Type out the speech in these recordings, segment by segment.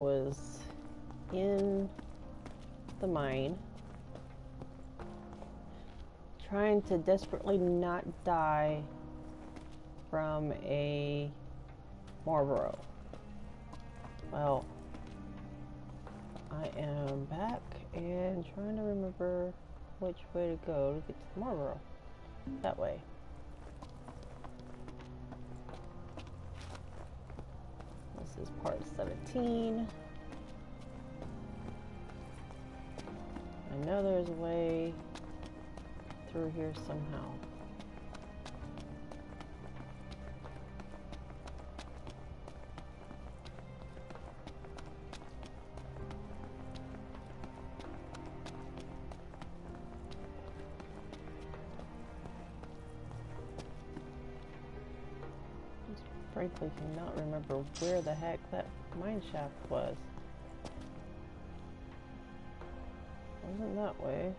was in the mine trying to desperately not die from a Malboro. Well, I am back and trying to remember which way to go to get to Malboro. That way. This is part 17. I know there's a way through here somehow. Frankly cannot remember where the heck that mine shaft was. Wasn't that way.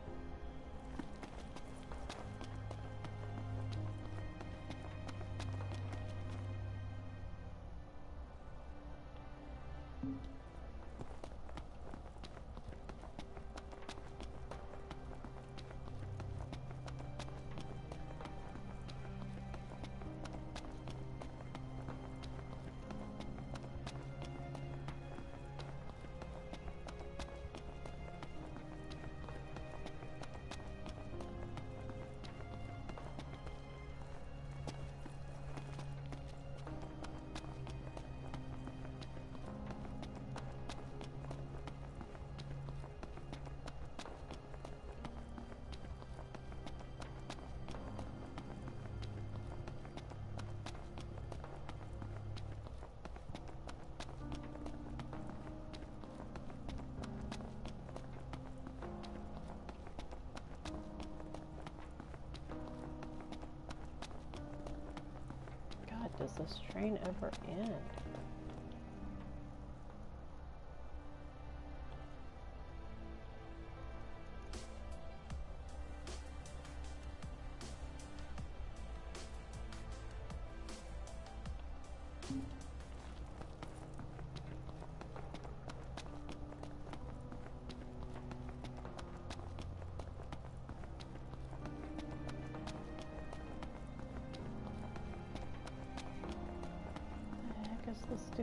This train ever end?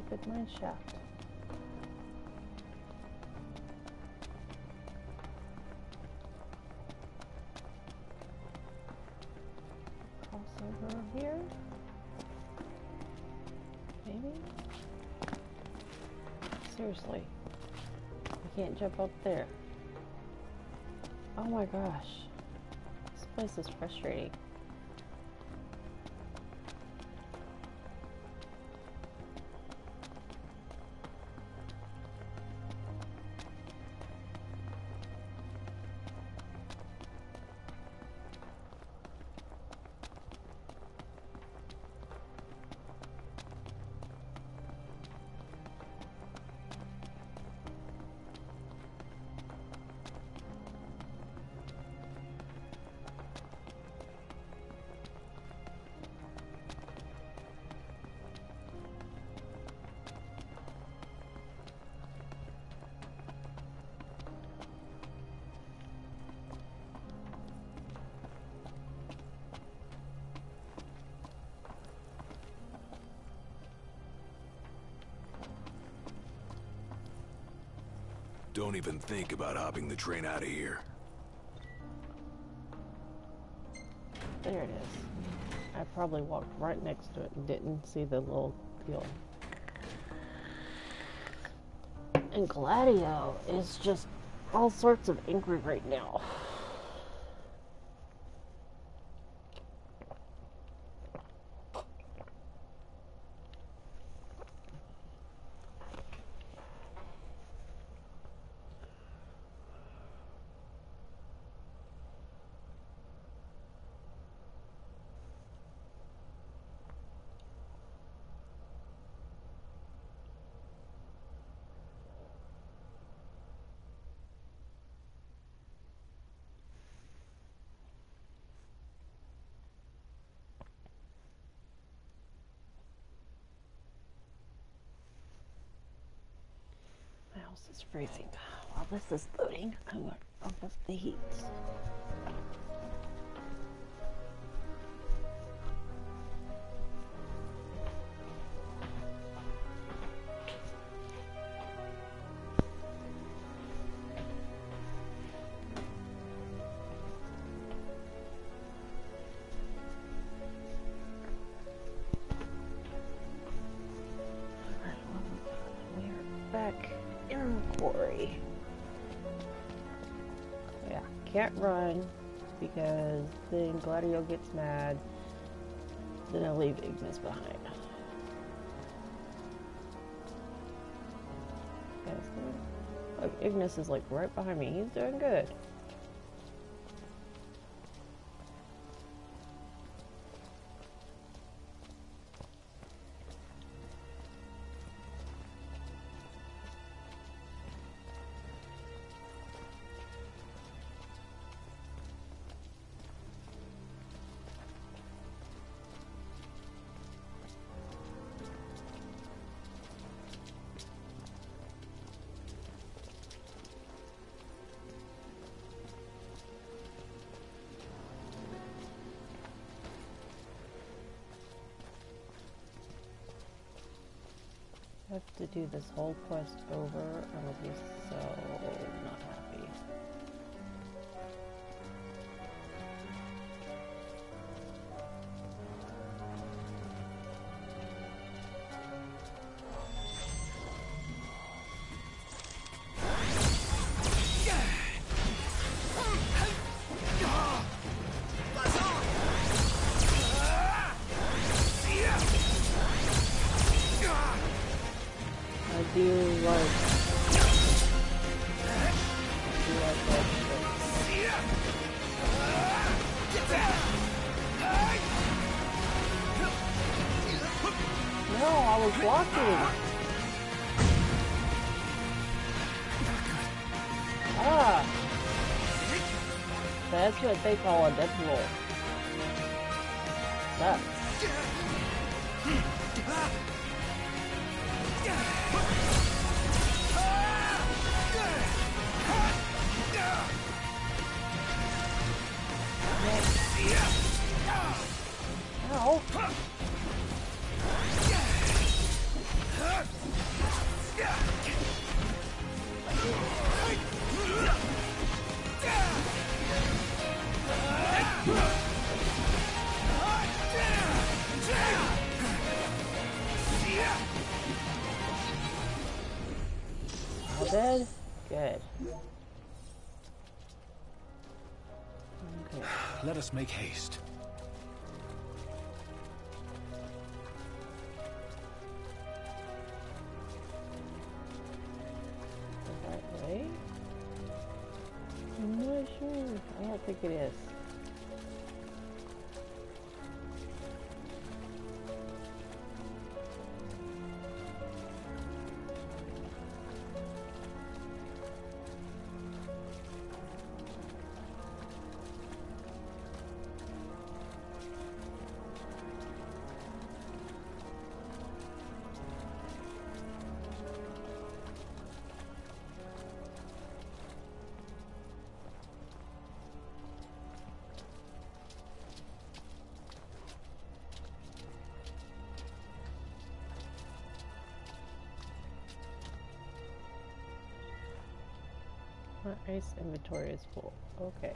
Stupid mine shaft? Cross over here? Maybe? Seriously. I can't jump up there. Oh my gosh. This place is frustrating. Don't even think about hopping the train out of here. There it is. I probably walked right next to it and didn't see the little deal. And Gladio is just all sorts of angry right now. Freezing. While this is loading, I'm going to bump up the heat. Run because then Gladio gets mad. Then I leave Ignis behind. Guys, Ignis is like right behind me. He's doing good. Do this whole quest over, and I'll be so was blocking. Ah. That's what they call a death roll. Make haste. My ice inventory is full. Okay.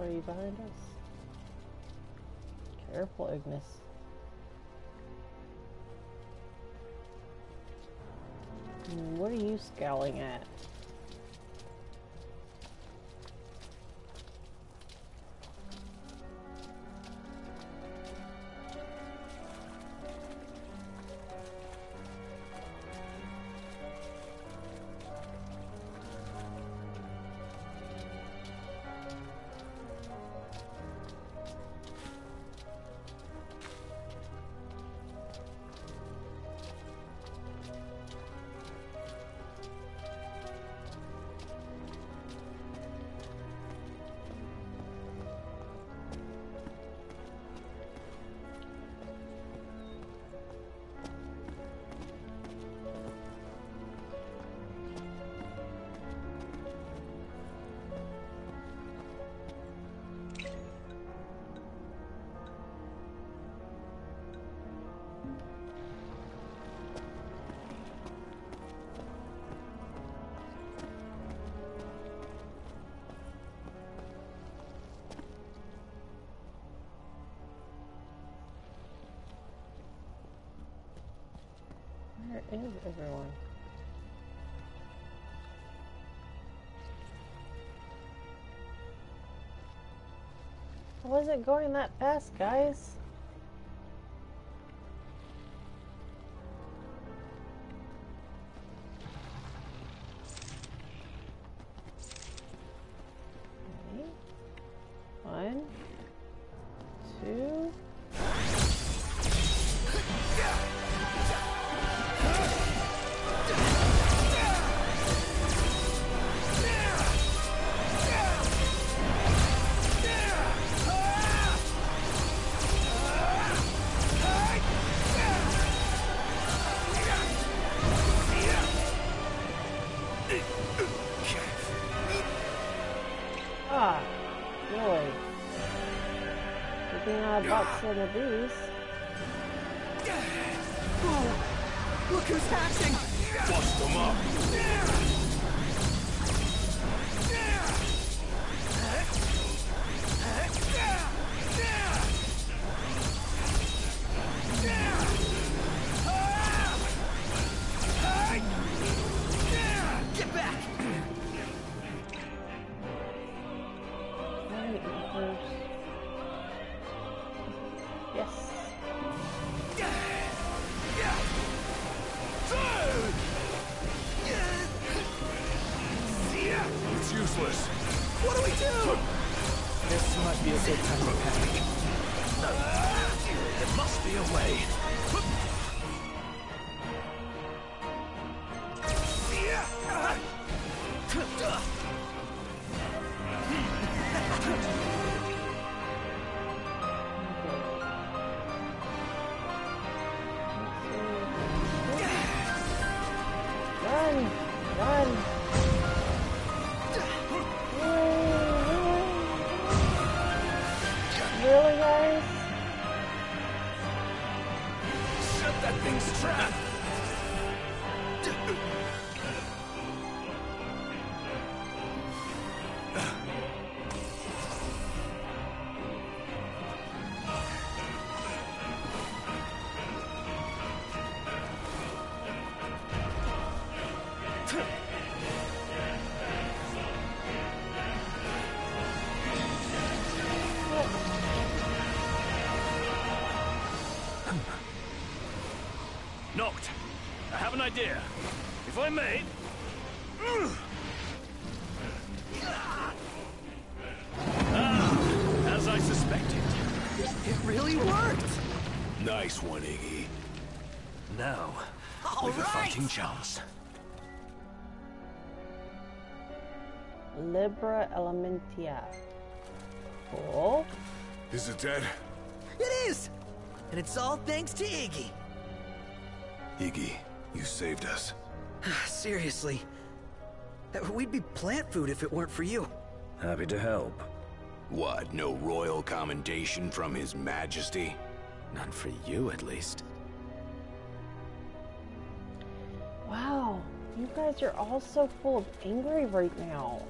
Are you behind us? Careful, Ignis. What are you scowling at? Everyone? Wasn't going that fast, guys. Thing I bought some of these. Look who's hatching! Bust them up. An idea. If I may. Ah, as I suspected. It really worked! Nice one, Iggy. Now, All we've a fighting chance. Libra Elementia. Cool. Is it dead? It is! And it's all thanks to Iggy. Iggy, you saved us. Seriously. We'd be plant food if it weren't for you. Happy to help. What, no royal commendation from His Majesty? None for you, at least. Wow, you guys are all so full of angry right now.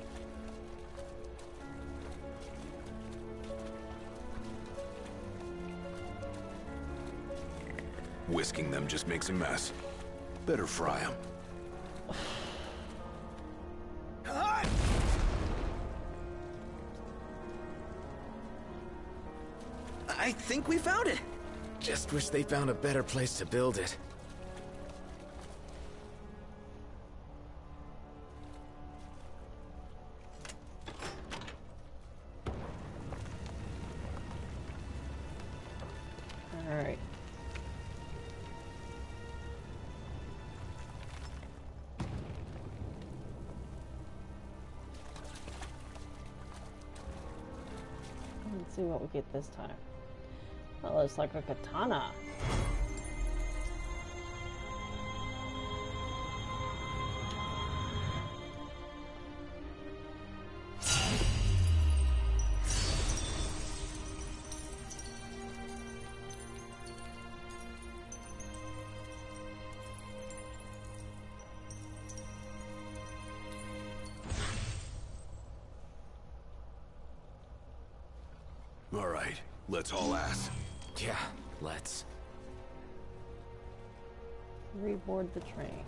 Whisking them just makes a mess. Better fry them. I think we found it. Just wish they found a better place to build it. Get this time. That looks like a katana. Let's haul ass. Yeah, let's. Reboard the train.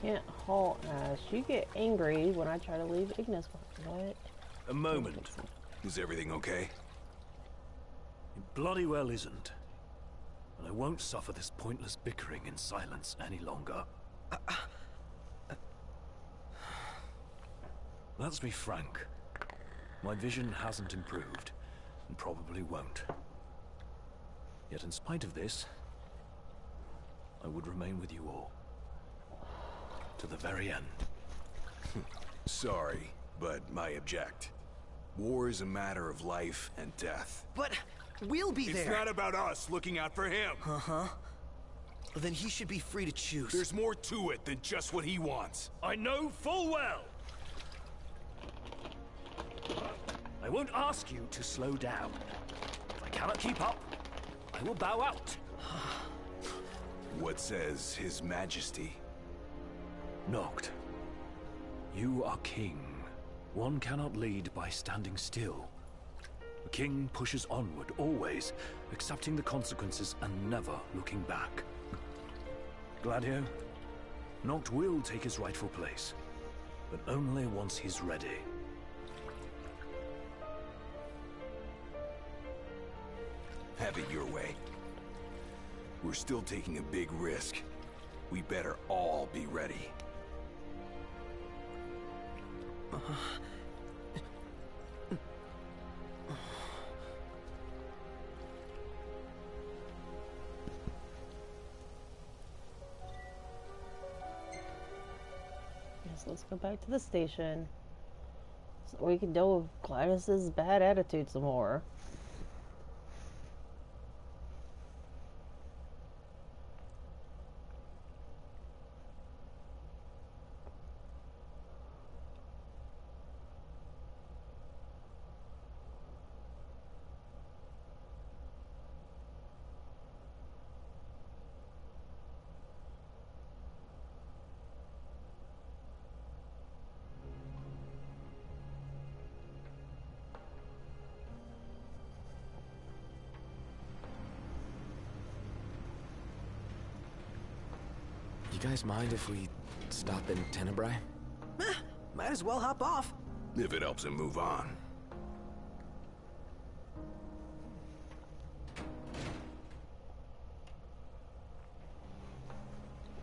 Can't haul ass. you get angry when I try to leave Ignis. What? A moment. Is everything okay? It bloody well isn't. And I won't suffer this pointless bickering in silence any longer. Let's be frank. My vision hasn't improved, and probably won't. Yet in spite of this, I would remain with you all. To the very end. Sorry, but I object. War is a matter of life and death. But we'll be It's there. not about us looking out for him. Uh-huh. Then he should be free to choose. There's more to it than just what he wants. I know full well. I won't ask you to slow down. If I cannot keep up, I will bow out. What says His Majesty? Noct, you are king. One cannot lead by standing still. A king pushes onward, always, accepting the consequences and never looking back. Gladio, Noct will take his rightful place, but only once he's ready. We're still taking a big risk. We better all be ready. Yes, let's go back to the station. So we can deal with Gladys's bad attitude some more. Guys mind if we stop in Tenebrae? Eh, might as well hop off. If it helps him move on.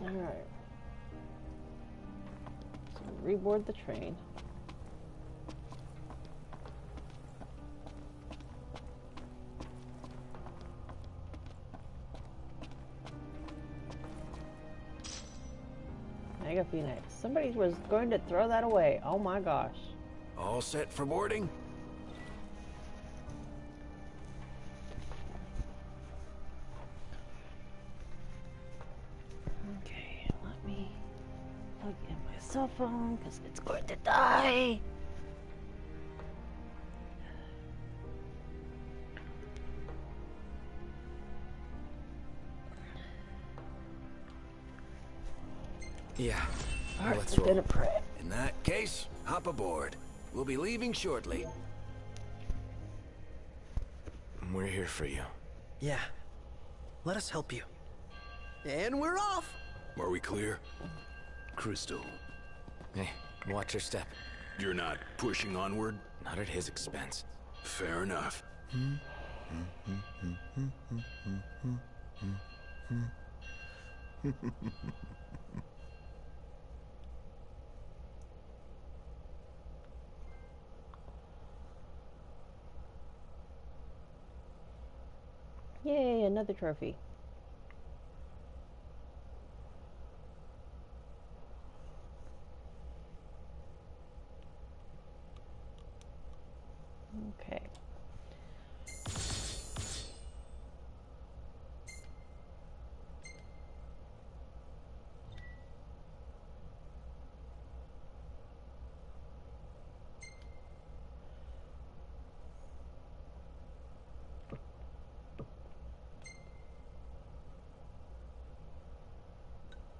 Alright. So reboard the train. Mega Phoenix. Somebody was going to throw that away. Oh my gosh. All set for boarding? Okay, let me plug in my cell phone because it's going to die. Yeah. Alright, let's I'm roll. pray. In that case, hop aboard. We'll be leaving shortly. We're here for you. Yeah. Let us help you. And we're off. Are we clear? Crystal, Hey, watch your step. You're not pushing onward? Not at his expense. Fair enough. another trophy. Okay.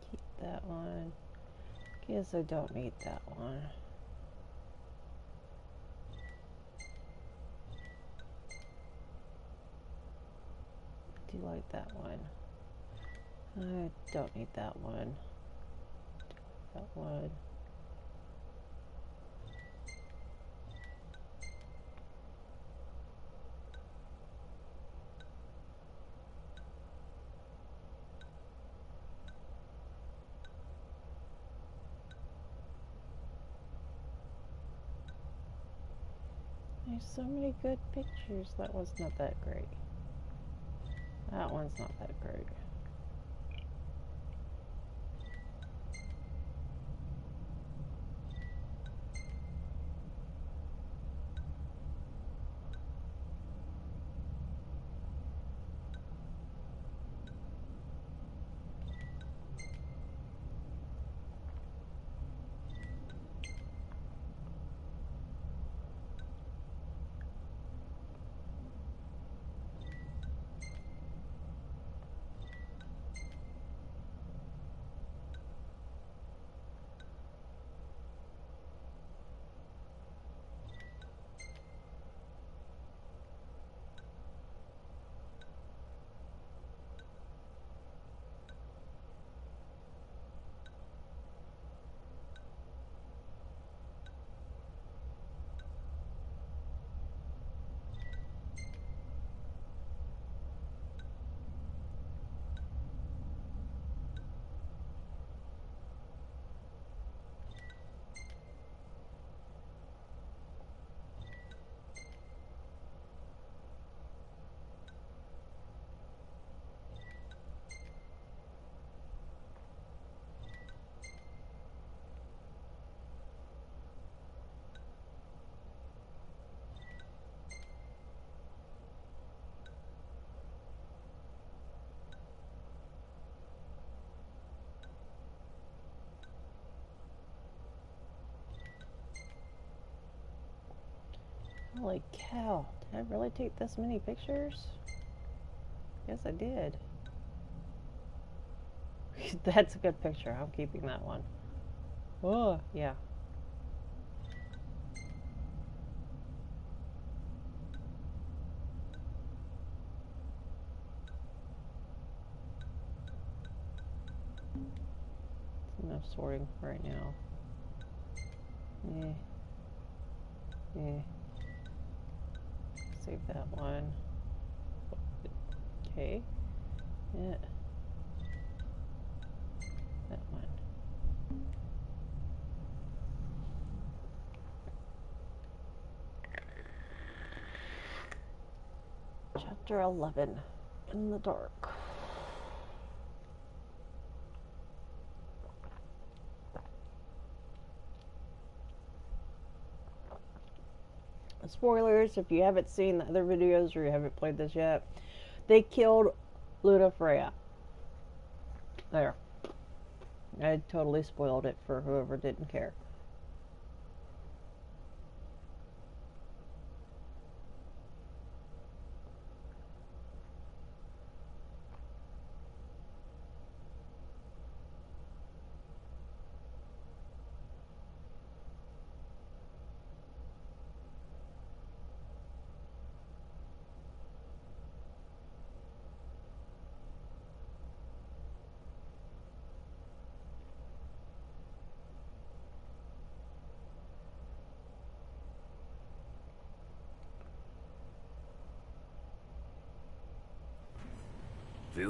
Keep that one. Guess I don't need that one. do you like that one. I don't need that one. That one. There's so many good pictures. That one's not that great. That one's not that great. Holy cow. Did I really take this many pictures? Yes, I did. That's a good picture. I'm keeping that one. Oh, yeah. Enough sorting right now. Yeah. Yeah. Save that one. Okay. Yeah. That one. Chapter 11 In the Dark. Spoilers if you haven't seen the other videos or you haven't played this yet. They killed Lunafreya. There. I totally spoiled it for whoever didn't care.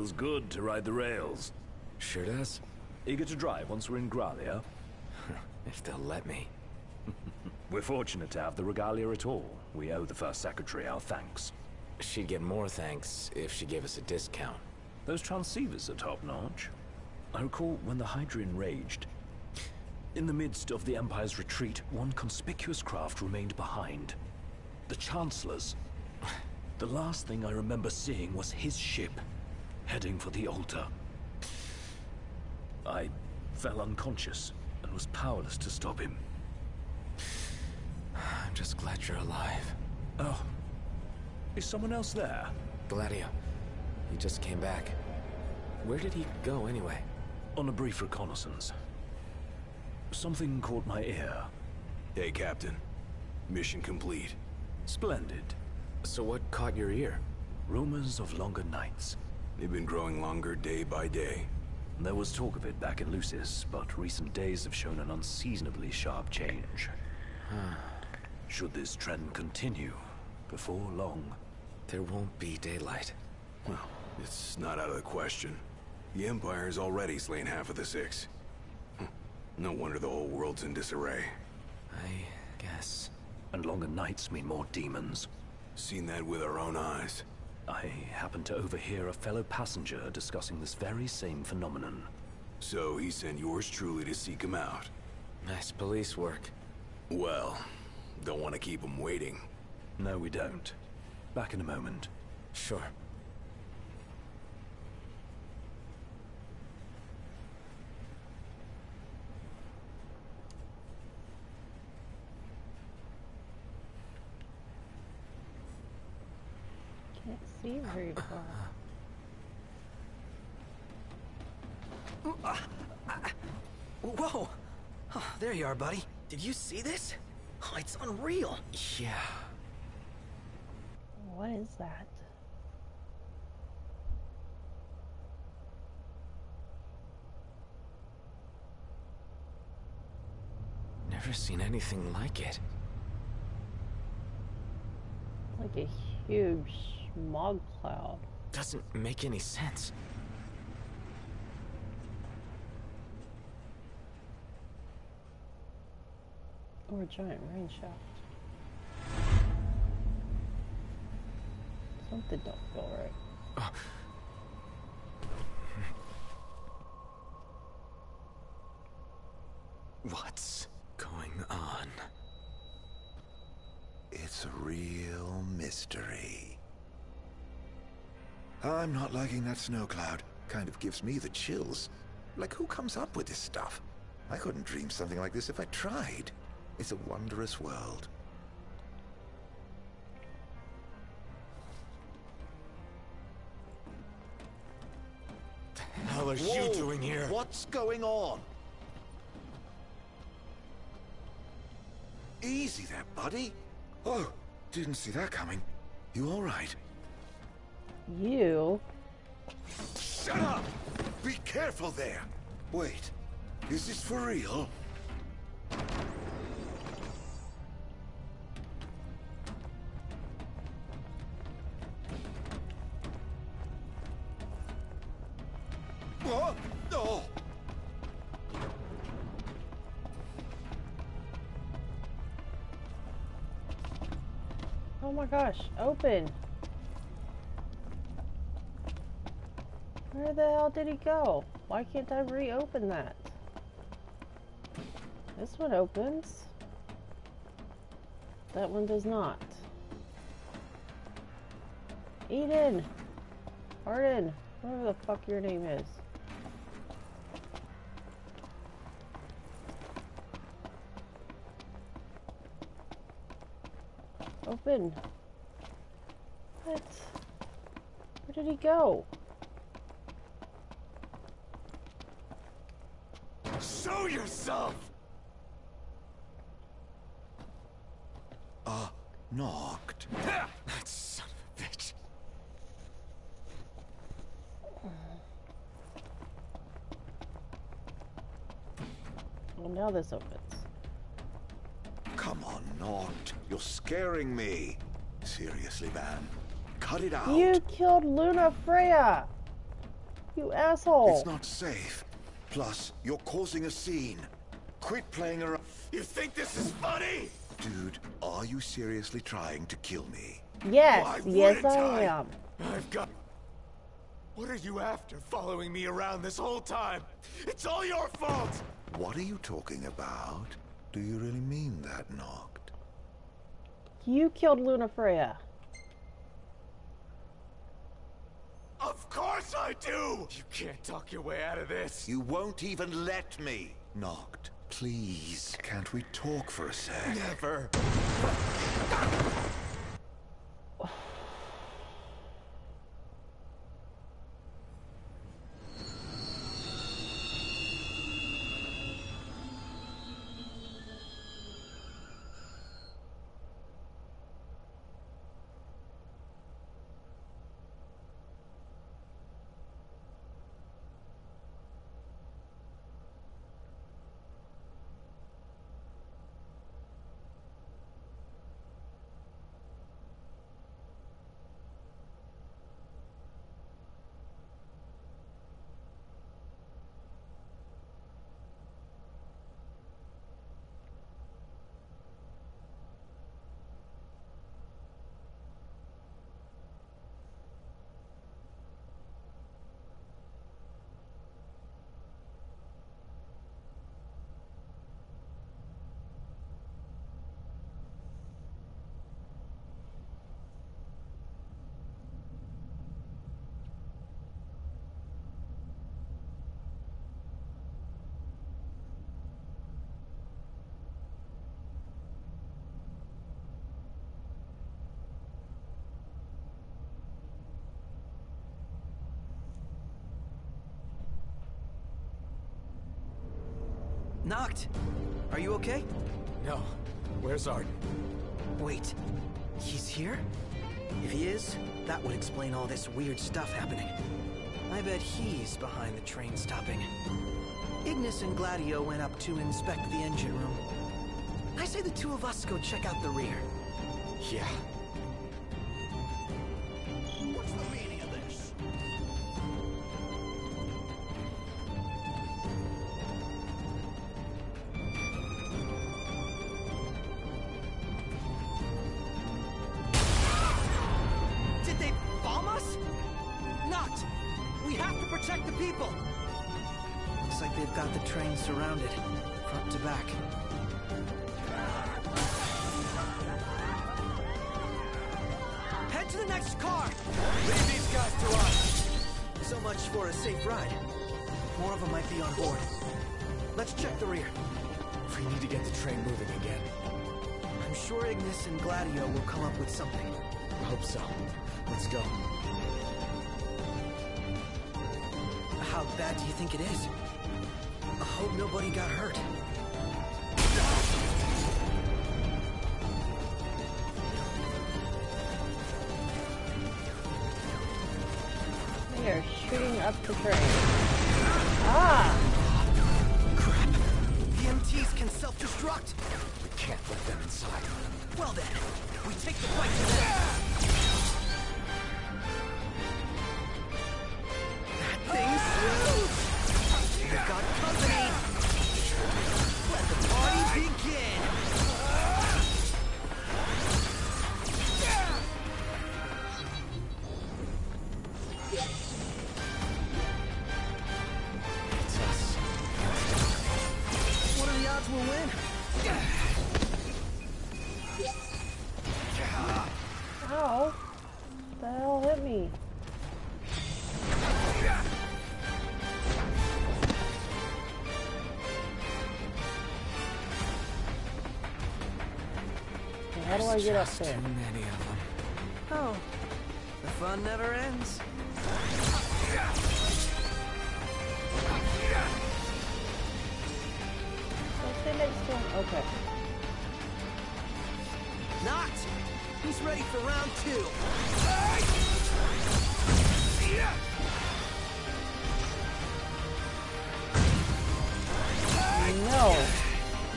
Feels good to ride the rails. Sure does. Eager to drive once we're in Gralea? if they'll let me. we're fortunate to have the regalia at all. We owe the First Secretary our thanks. She'd get more thanks if she gave us a discount. Those transceivers are top-notch. I recall when the Hydraean raged. In the midst of the Empire's retreat, one conspicuous craft remained behind. The Chancellor's. The last thing I remember seeing was his ship, heading for the altar. I fell unconscious and was powerless to stop him. I'm just glad you're alive. Oh. Is someone else there? Gladio. He just came back. Where did he go, anyway? On a brief reconnaissance. Something caught my ear. Hey, Captain. Mission complete. Splendid. So what caught your ear? Rumors of longer nights. They've been growing longer day by day. There was talk of it back in Lucis, but recent days have shown an unseasonably sharp change. Should this trend continue, before long, There won't be daylight. Well, it's not out of the question. The Empire's already slain half of the Six. No wonder the whole world's in disarray. I guess. and longer nights mean more demons. Seen that with our own eyes. I happened to overhear a fellow passenger discussing this very same phenomenon. So he sent yours truly to seek him out. Nice police work. Well, don't want to keep him waiting. No, we don't. Back in a moment. Sure. Can't see very far. Whoa! Oh, there you are, buddy. Did you see this? Oh, it's unreal. Yeah. What is that? Never seen anything like it. Like a huge smog cloud. Doesn't make any sense. Or a giant rain shaft. Something don't feel right. What's going on? It's a real mystery. I'm not liking that snow cloud. Kind of gives me the chills. Like, who comes up with this stuff? I couldn't dream something like this if I tried. It's a wondrous world. What the hell are Whoa! you doing here? What's going on? Easy there, buddy. Oh, didn't see that coming. You all right? You? Shut up! Be careful there! Wait, is this for real? What? Oh! Oh my gosh, open. Where the hell did he go? Why can't I reopen that? This one opens. That one does not. Eden! Ardyn! Whatever the fuck your name is. Open. What? Where did he go? Show yourself! Uh, Noct. That son of a bitch. Well, now this opens. Come on, Noct. You're scaring me. Seriously, man. Cut it out. You killed Luna Freya! You asshole! It's not safe. Plus, you're causing a scene. Quit playing around. You think this is funny? Dude, are you seriously trying to kill me? yes, Why yes I I? am. I've got... What are you after, following me around this whole time? It's all your fault! What are you talking about? Do you really mean that, Noct? You killed Lunafreya. Of course I do! You can't talk your way out of this. You won't even let me. Noct. Please, can't we talk for a sec? Never. knocked. Are you okay? No. Where's Ardyn? Wait. He's here? If he is, that would explain all this weird stuff happening. I bet he's behind the train stopping. Ignis and Gladio went up to inspect the engine room. I say the two of us go check out the rear. Yeah, do I get up there? Too many of them. Oh, the fun never ends. Okay. Not. He's ready for round two. No.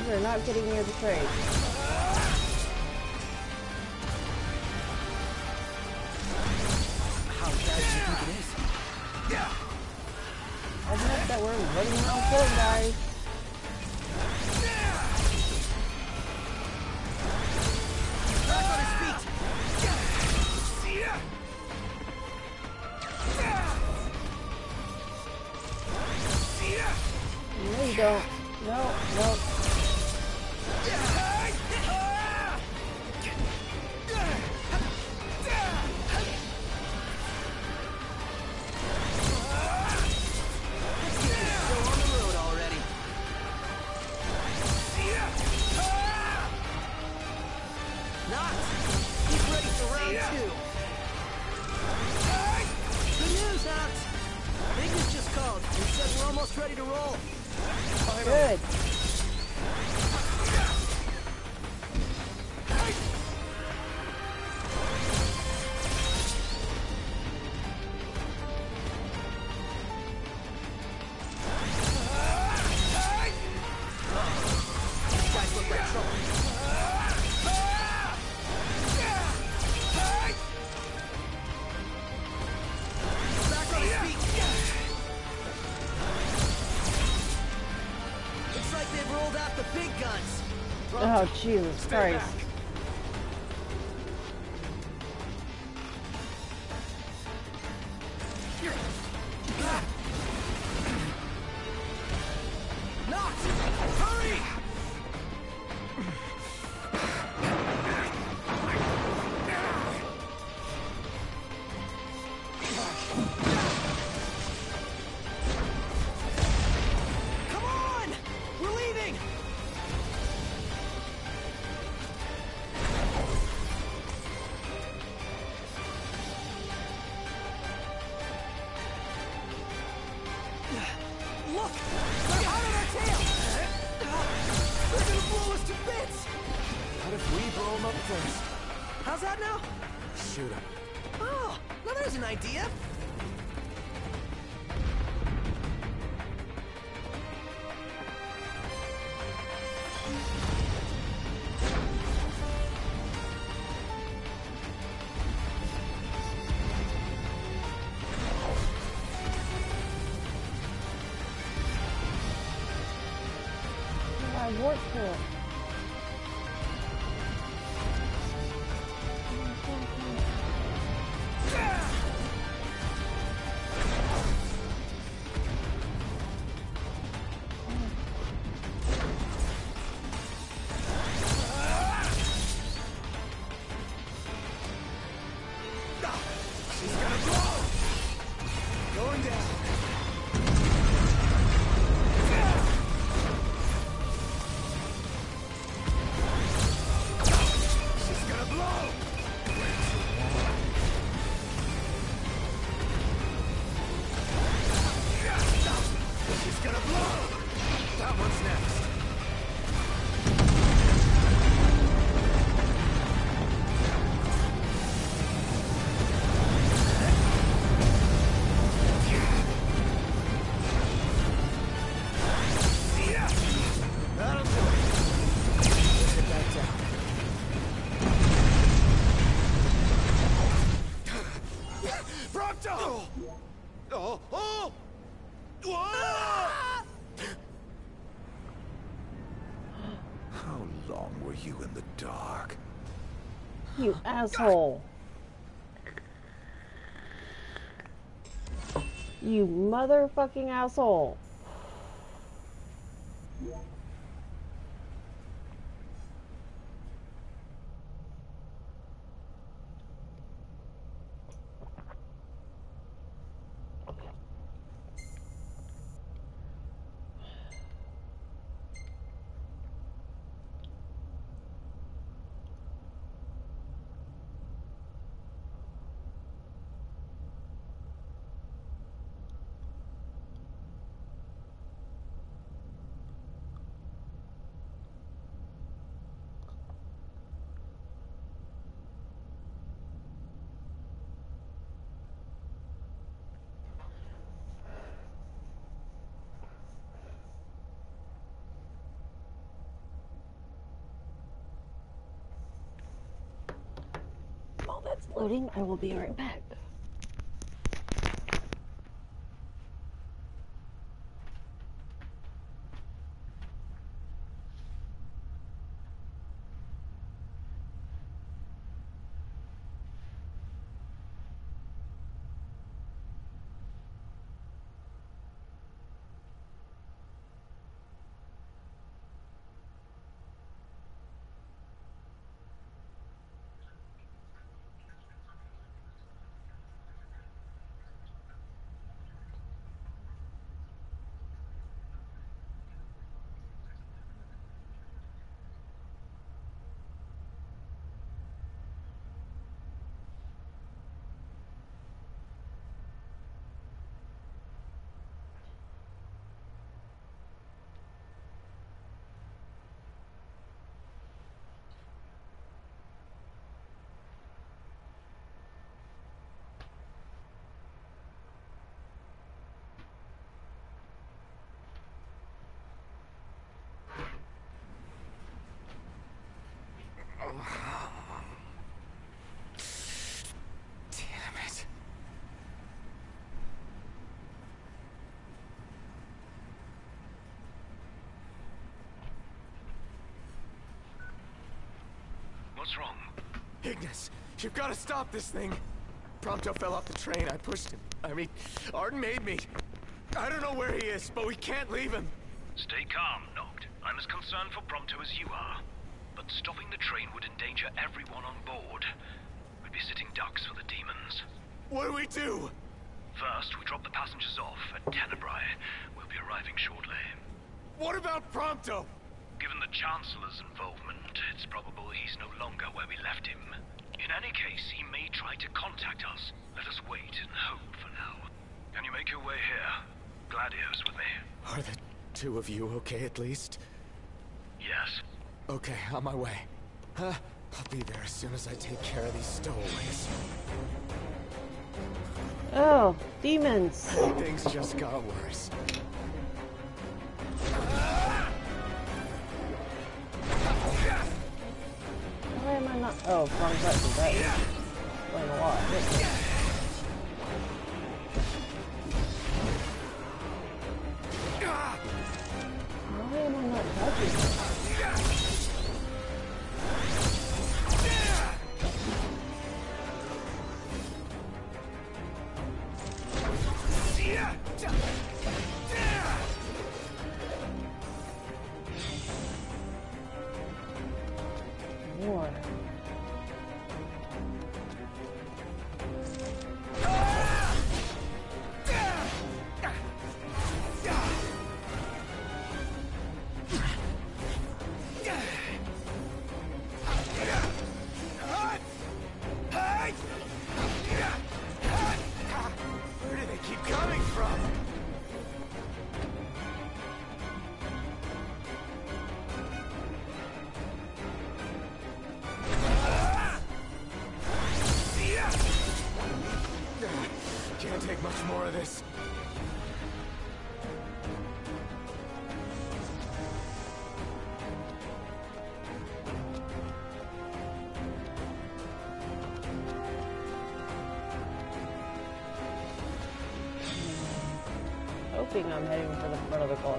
You are not getting near the trade. we're ready to go, guys. Oh, Jesus Christ. You asshole. You motherfucking asshole. While that's loading, I will be right back. Damn it. What's wrong? Ignis, you've got to stop this thing. Prompto fell off the train. I pushed him. I mean, Ardyn made me. I don't know where he is, but we can't leave him. Stay calm, Noct. I'm as concerned for Prompto as you are. But stopping the train would endanger everyone on board. We'd be sitting ducks for the demons. What do we do? First, we drop the passengers off at Tenebrae. We'll be arriving shortly. What about Prompto? Given the Chancellor's involvement, it's probable he's no longer where we left him. In any case, he may try to contact us. Let us wait and hope for now. Can you make your way here? Gladio's with me. Are the two of you okay at least? Yes. Okay, on my way. Huh? I'll be there as soon as I take care of these stowaways. Oh, demons. Things just got worse. Oh, wrong button. That is explain a Hoping I'm heading for the front of the car.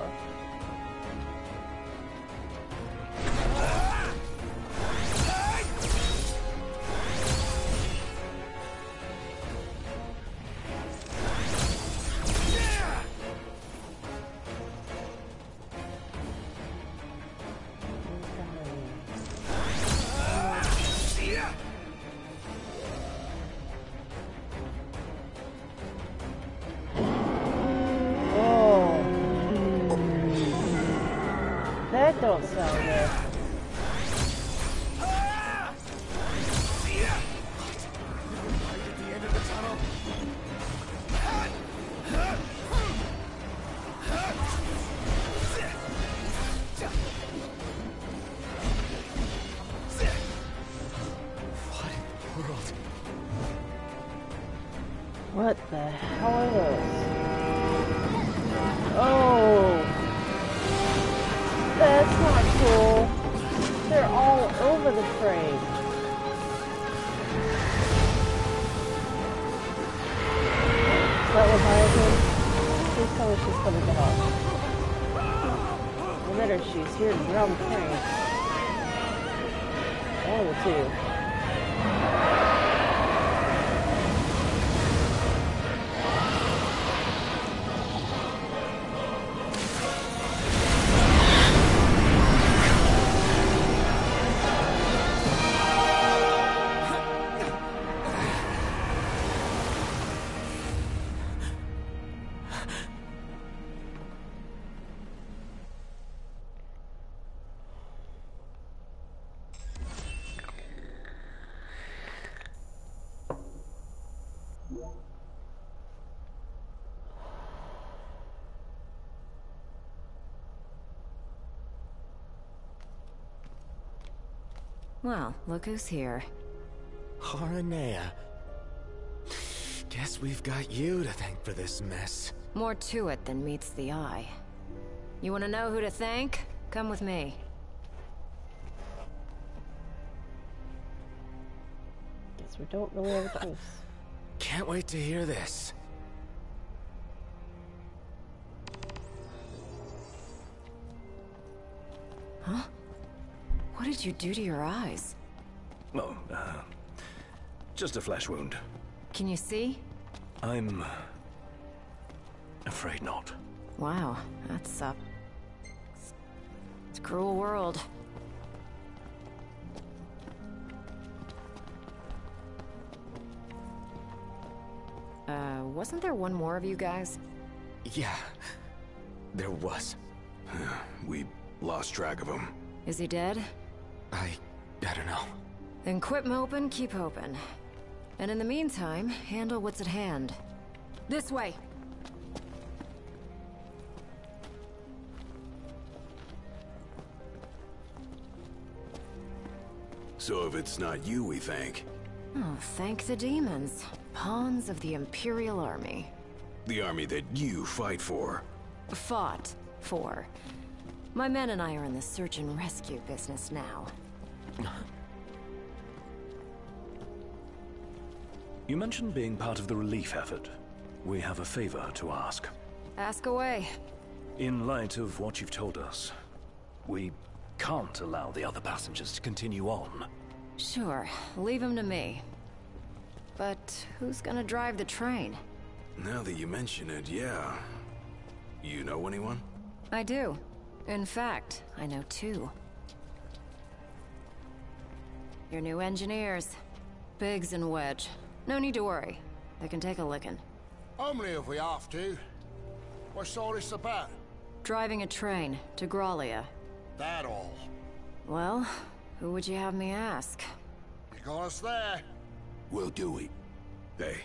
Well, look who's here. Aranea. Guess we've got you to thank for this mess. More to it than meets the eye. You want to know who to thank? Come with me. Guess we don't really have a choice. Can't wait to hear this. You do to your eyes? Oh, uh, just a flesh wound. Can you see? I'm afraid not. Wow, that's up. It's a cruel world. Uh, wasn't there one more of you guys? Yeah, there was. We lost track of him. Is he dead? I... I don't know. Then quit moping, keep hoping. And in the meantime, handle what's at hand. This way! So if it's not you we thank, Oh, thank the demons. Pawns of the Imperial Army. the army that you fight for. Fought for. My men and I are in the search and rescue business now. You mentioned being part of the relief effort. We have a favor to ask. Ask away. In light of what you've told us, we can't allow the other passengers to continue on. Sure, leave them to me. But who's gonna drive the train? Now that you mention it, yeah. You know anyone? I do. In fact, I know two. Your new engineers. Biggs and Wedge. No need to worry. They can take a licking. Only if we have to. What's all this about? Driving a train to Gralea. That all. Well, who would you have me ask? You got us there. We'll do it. Hey,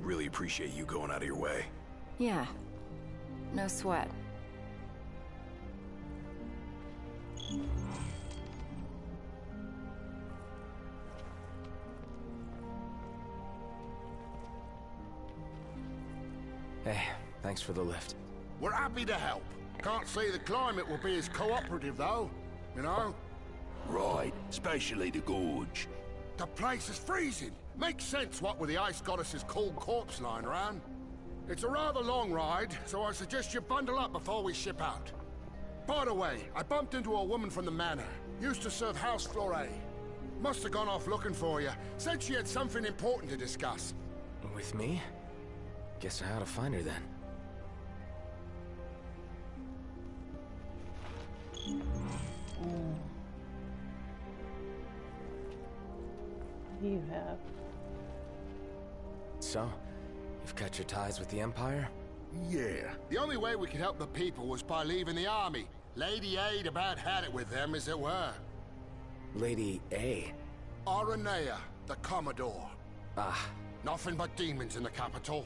really appreciate you going out of your way. Yeah. No sweat. Hey, thanks for the lift. We're happy to help. Can't say the climate will be as cooperative, though. You know? Right, especially the gorge. The place is freezing. Makes sense, what with the ice goddess's cold corpse lying around. It's a rather long ride, so I suggest you bundle up before we ship out. By the way, I bumped into a woman from the manor. Used to serve House Fleuret. Must have gone off looking for you. Said she had something important to discuss. With me? Guess I ought to find her then. You have. So, you've cut your ties with the Empire? Yeah. The only way we could help the people was by leaving the army. Lady Aid about had it with them, as it were. Lady A. Aranea, the Commodore. Ah, Nothing but demons in the capital.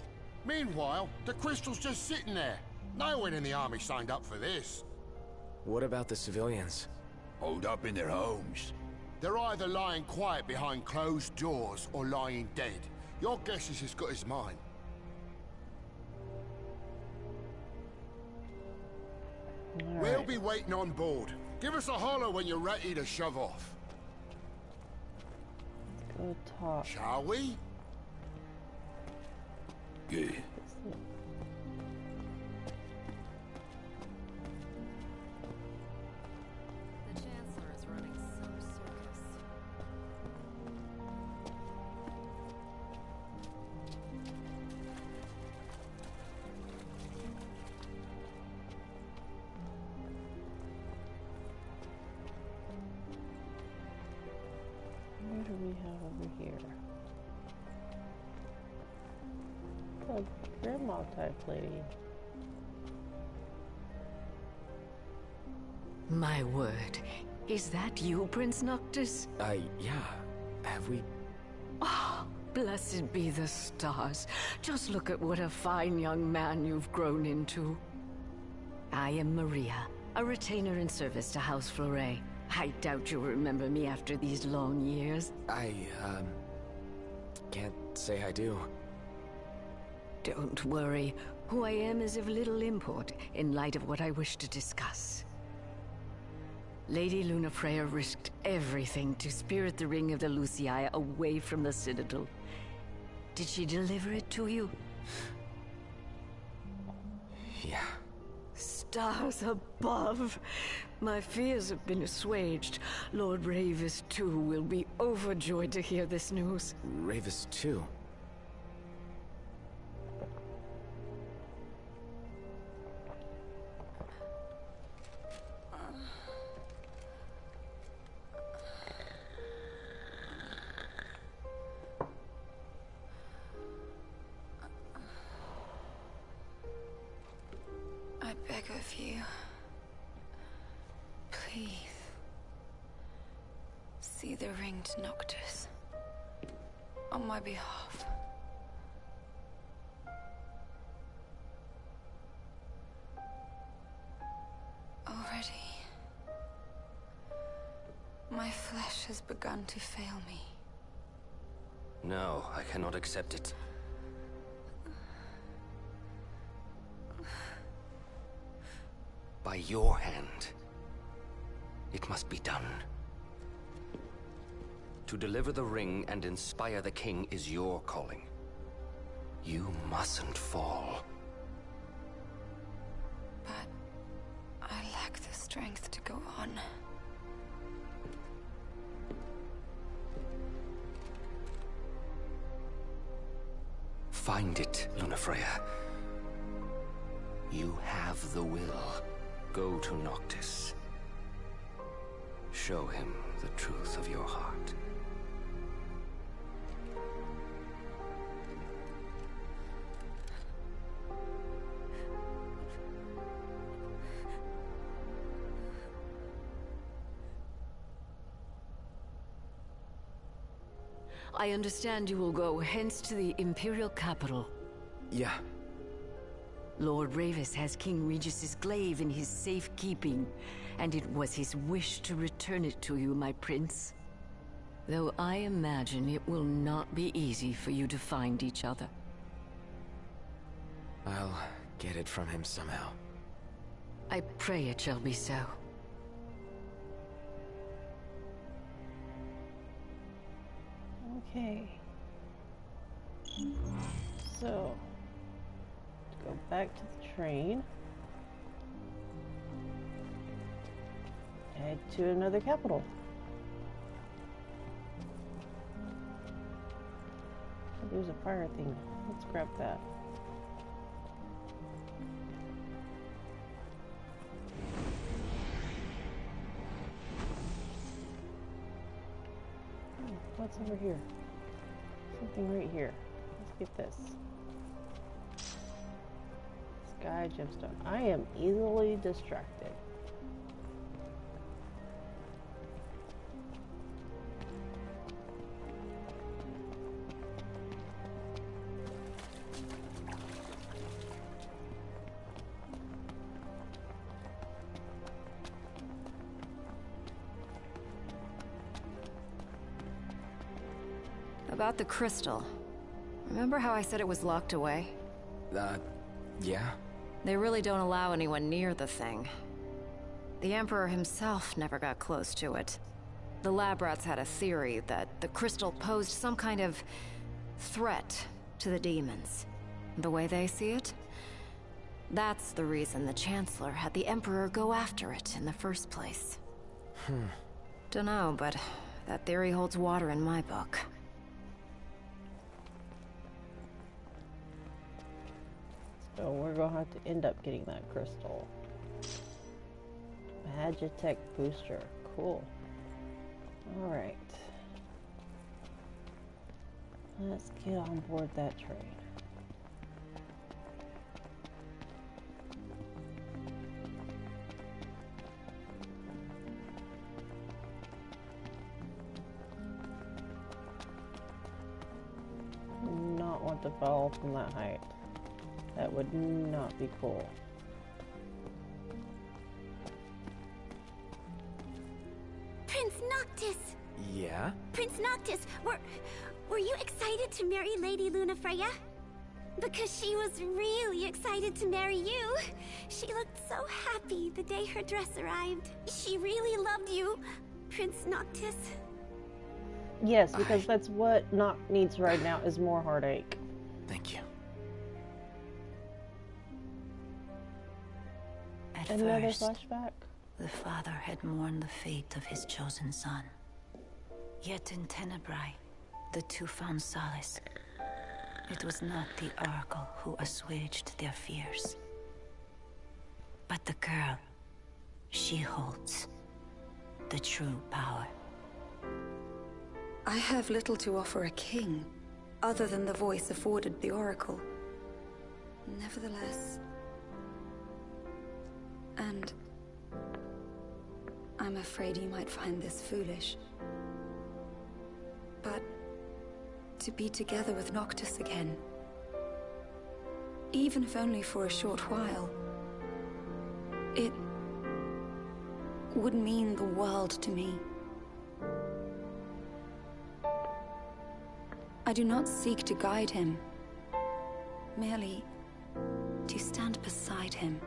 Meanwhile, the crystal's just sitting there. No one in the army signed up for this. what about the civilians? Hold up in their homes. They're either lying quiet behind closed doors or lying dead. Your guess is as good as mine. We'll be waiting on board. Give us a holler when you're ready to shove off. Go talk. Shall we? Good. Lady. My word. Is that you, Prince Noctis? I, yeah. Have we... Oh, blessed be the stars. Just look at what a fine young man you've grown into. I am Maria, a retainer in service to House Fleuret. I doubt you'll remember me after these long years. I, um... Can't say I do. Don't worry. Who I am is of little import in light of what I wish to discuss. Lady Lunafreya risked everything to spirit the ring of the Lucii away from the Citadel. Did she deliver it to you? Yeah. Stars above! My fears have been assuaged. Lord Ravus, too, will be overjoyed to hear this news. Ravus too. Noctis. On my behalf. Already. My flesh has begun to fail me. No, I cannot accept it. By your hand. It must be done. To deliver the ring and inspire the king is your calling. You mustn't fall. But I lack the strength to go on. Find it, Lunafreya. You have the will. Go to Noctis. Show him the truth of your heart. I understand you will go hence to the Imperial capital. Yeah. Lord Ravus has King Regis's glaive in his safekeeping, and it was his wish to return it to you, my prince. Though I imagine it will not be easy for you to find each other. I'll get it from him somehow. I pray it shall be so. Okay. So, go back to the train. Head to another capital. There's a fire thing. Let's grab that. What's over here? Something right here. Let's get this. Sky gemstone. I am easily distracted. About the crystal. Remember how I said it was locked away? Uh, yeah? They really don't allow anyone near the thing. The Emperor himself never got close to it. The lab rats had a theory that the crystal posed some kind of threat to the demons. The way they see it? That's the reason the Chancellor had the Emperor go after it in the first place. Hmm. Dunno, but that theory holds water in my book. So we're gonna have to end up getting that crystal. Magitech booster. Cool. Alright. Let's get on board that train. Not want to fall from that height. That would not be cool. Prince Noctis! Yeah? Prince Noctis, were were you excited to marry Lady Lunafreya? Because she was really excited to marry you. She looked so happy the day her dress arrived. She really loved you, Prince Noctis. Yes, because that's what Noct needs right now is more heartache. Thank you. Another first, flashback? the father had mourned the fate of his chosen son. Yet in Tenebrae, the two found solace. It was not the Oracle who assuaged their fears, but the girl. She holds the true power. I have little to offer a king, other than the voice afforded the Oracle. Nevertheless... And... I'm afraid you might find this foolish. But... To be together with Noctis again... Even if only for a short while... It... would mean the world to me. I do not seek to guide him, merely to stand beside him.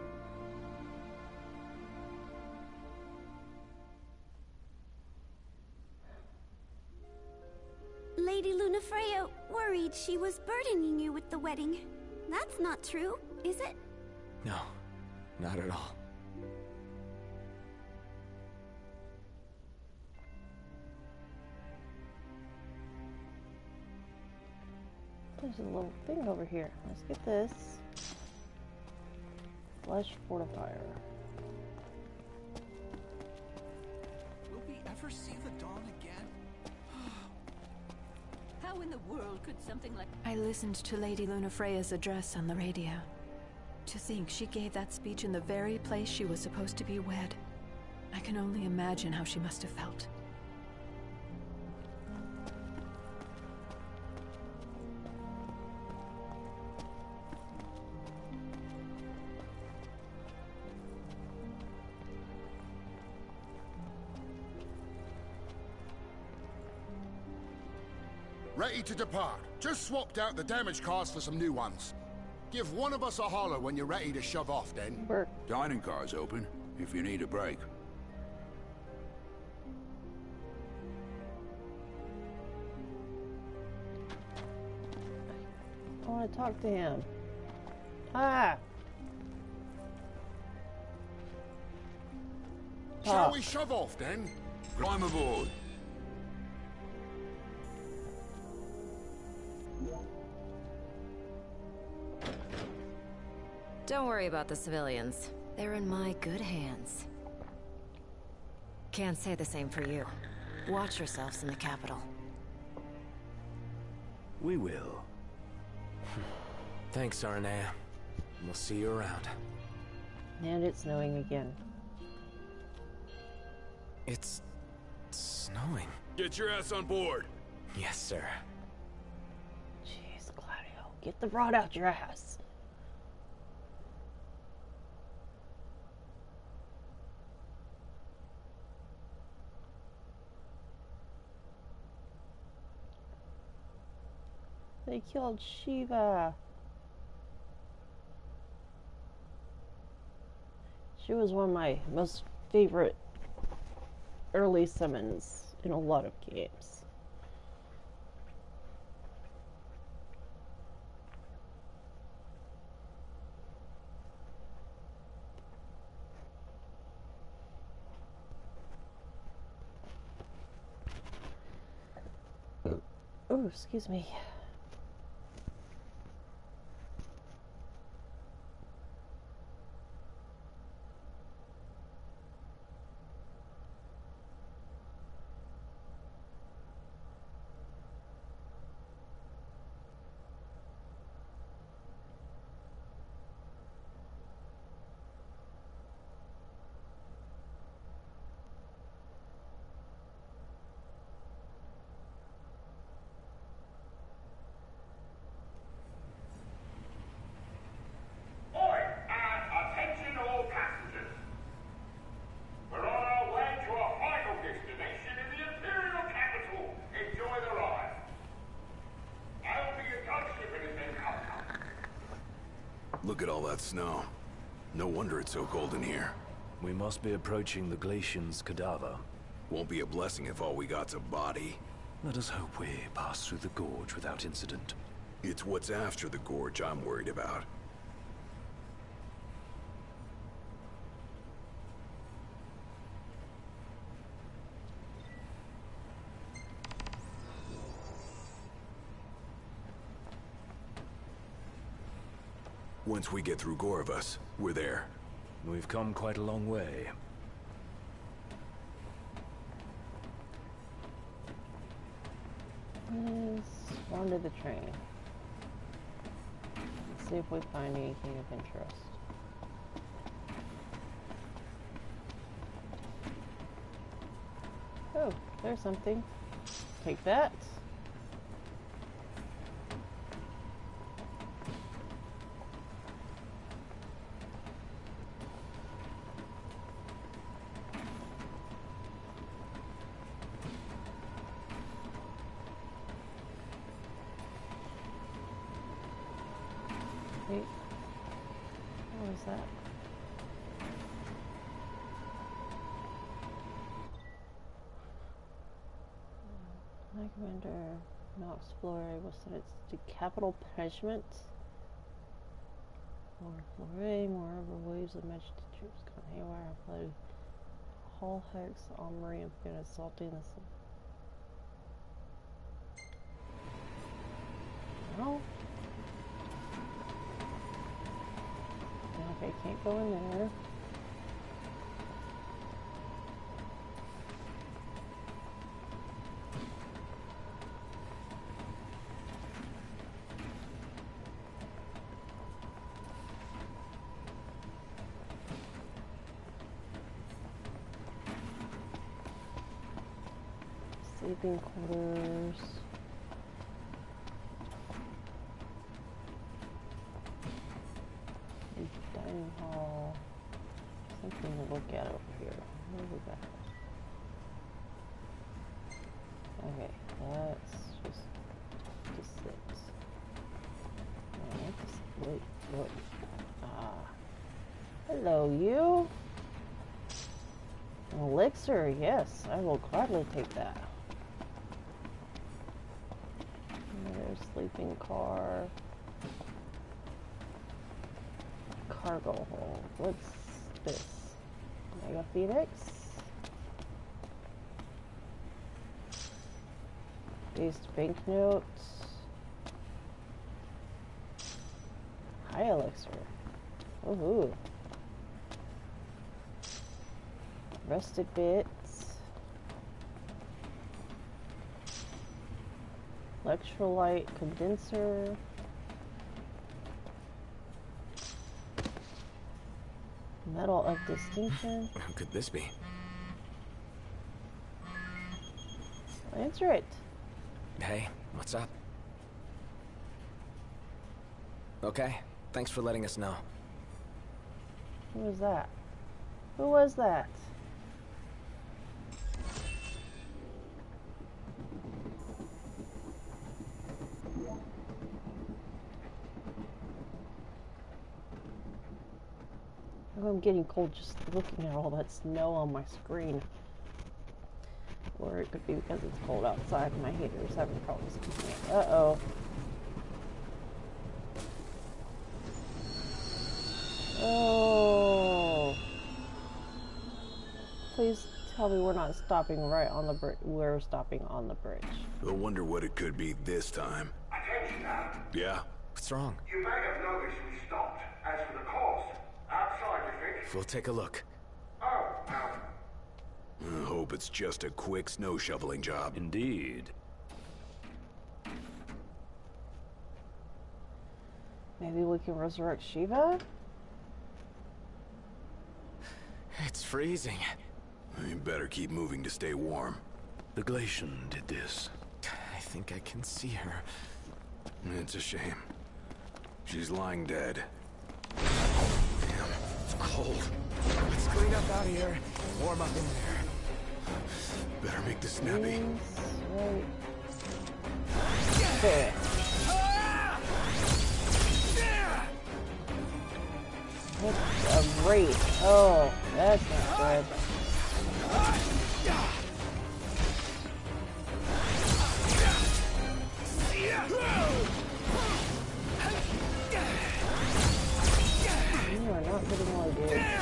Lady Lunafreya worried she was burdening you with the wedding. That's not true, is it? No, not at all. There's a little thing over here. Let's get this. Flesh fortifier. Will we ever see the dawn again? How in the world could something like... I listened to Lady Lunafreya's address on the radio. To think she gave that speech in the very place she was supposed to be wed. I can only imagine how she must have felt. Ready to depart. Just swapped out the damaged cars for some new ones. Give one of us a holler when you're ready to shove off, then. Dining car's open, if you need a break. I want to talk to him. Ah! Shall Talk. we shove off, then? Climb aboard. Don't worry about the civilians. They're in my good hands. Can't say the same for you. Watch yourselves in the capital. We will. Thanks, Aranea. We'll see you around. And it's snowing again. It's... snowing. Get your ass on board. Yes, sir. Jeez, Gladio. Get the rod out your ass. They killed Shiva. She was one of my most favorite early summons in a lot of games. Oh, excuse me. Oi, and attention all passengers. We're on our way to our final destination in the Imperial capital. Enjoy the ride. I'll be in touch if anything comes up. Look at all that snow. No wonder it's so cold in here. We must be approaching the Glacian's cadaver. Won't be a blessing if all we got's a body. Let us hope we pass through the gorge without incident. It's what's after the gorge I'm worried about. Once we get through Ghorovas, we're there. We've come quite a long way. Let's onto the train. Let's see if we find anything of interest. Oh, there's something. Take that. Punishment. More Flore, moreover, waves of magic troops gone haywire, flooded Hull Hex, Armory, and began assaulting the. No. Okay, can't go in there. Sleeping quarters. And Dining hall. Something to look at over here. What we got? Okay, that's just just it. Alright, wait, what? Ah. Hello, you. Elixir, yes, I will gladly take that. Car. Cargo hold. What's this? Mega Phoenix? Used banknotes. High elixir. Ooh. Rusted bits. Electrolyte condenser. Medal of distinction. Hmm, how could this be? Answer it. Hey, what's up? Okay, thanks for letting us know. Who was that? Who was that? Getting cold just looking at all that snow on my screen. Or it could be because it's cold outside and my heater's having problems. Uh-oh. Oh. Please tell me we're not stopping right on the bridge. We're stopping on the bridge. I wonder what it could be this time. Attention now. Yeah? What's wrong? You may have noticed we stopped. As for the cause, outside, you think? We'll take a look. Oh, I hope it's just a quick snow shoveling job. Indeed. Maybe we can resurrect Shiva? It's freezing. You better keep moving to stay warm. The Glacian did this. I think I can see her. It's a shame. She's lying dead. Damn, it's cold. Let's clean up out here. Warm up in there. Better make this snappy. Right. There. What a raid. Oh, that's not good. Not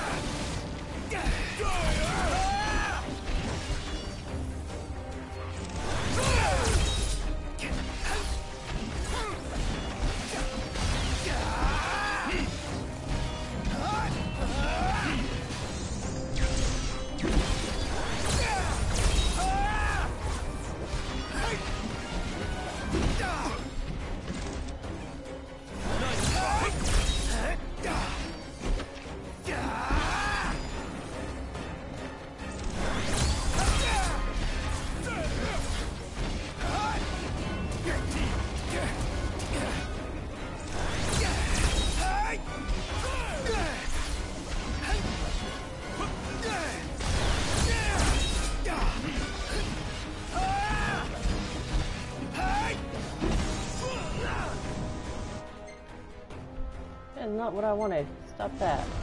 not what I wanted. Stop that.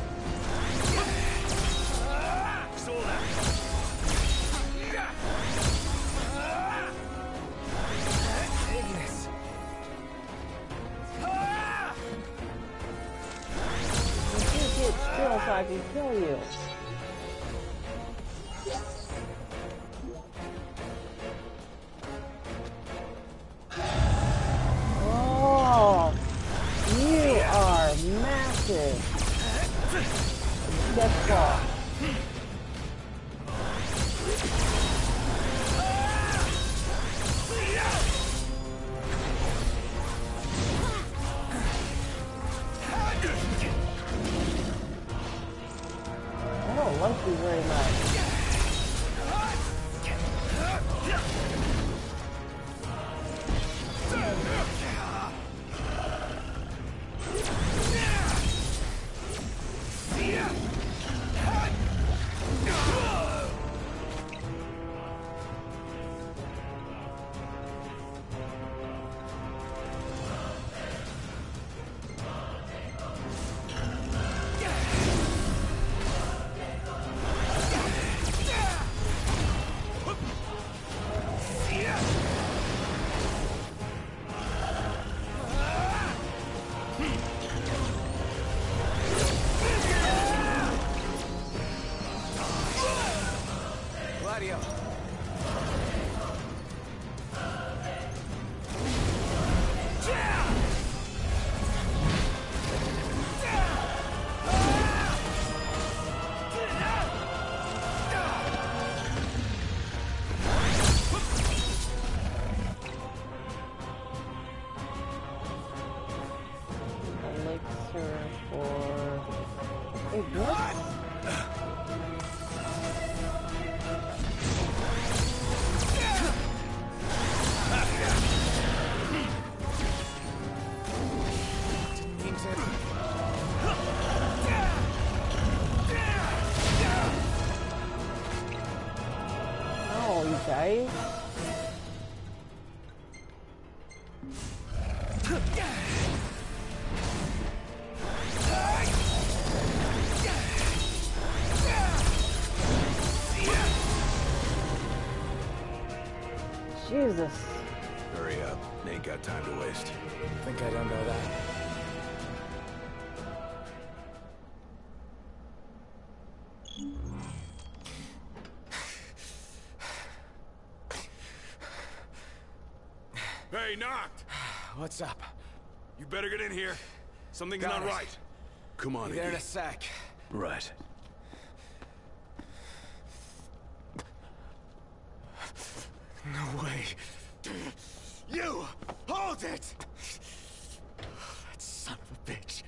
Hey, Noct! What's up? You better get in here. Something's Got not it. right. Come on, Be there in a Iggy. sec. Right. No way. You! Hold it! That son of a bitch.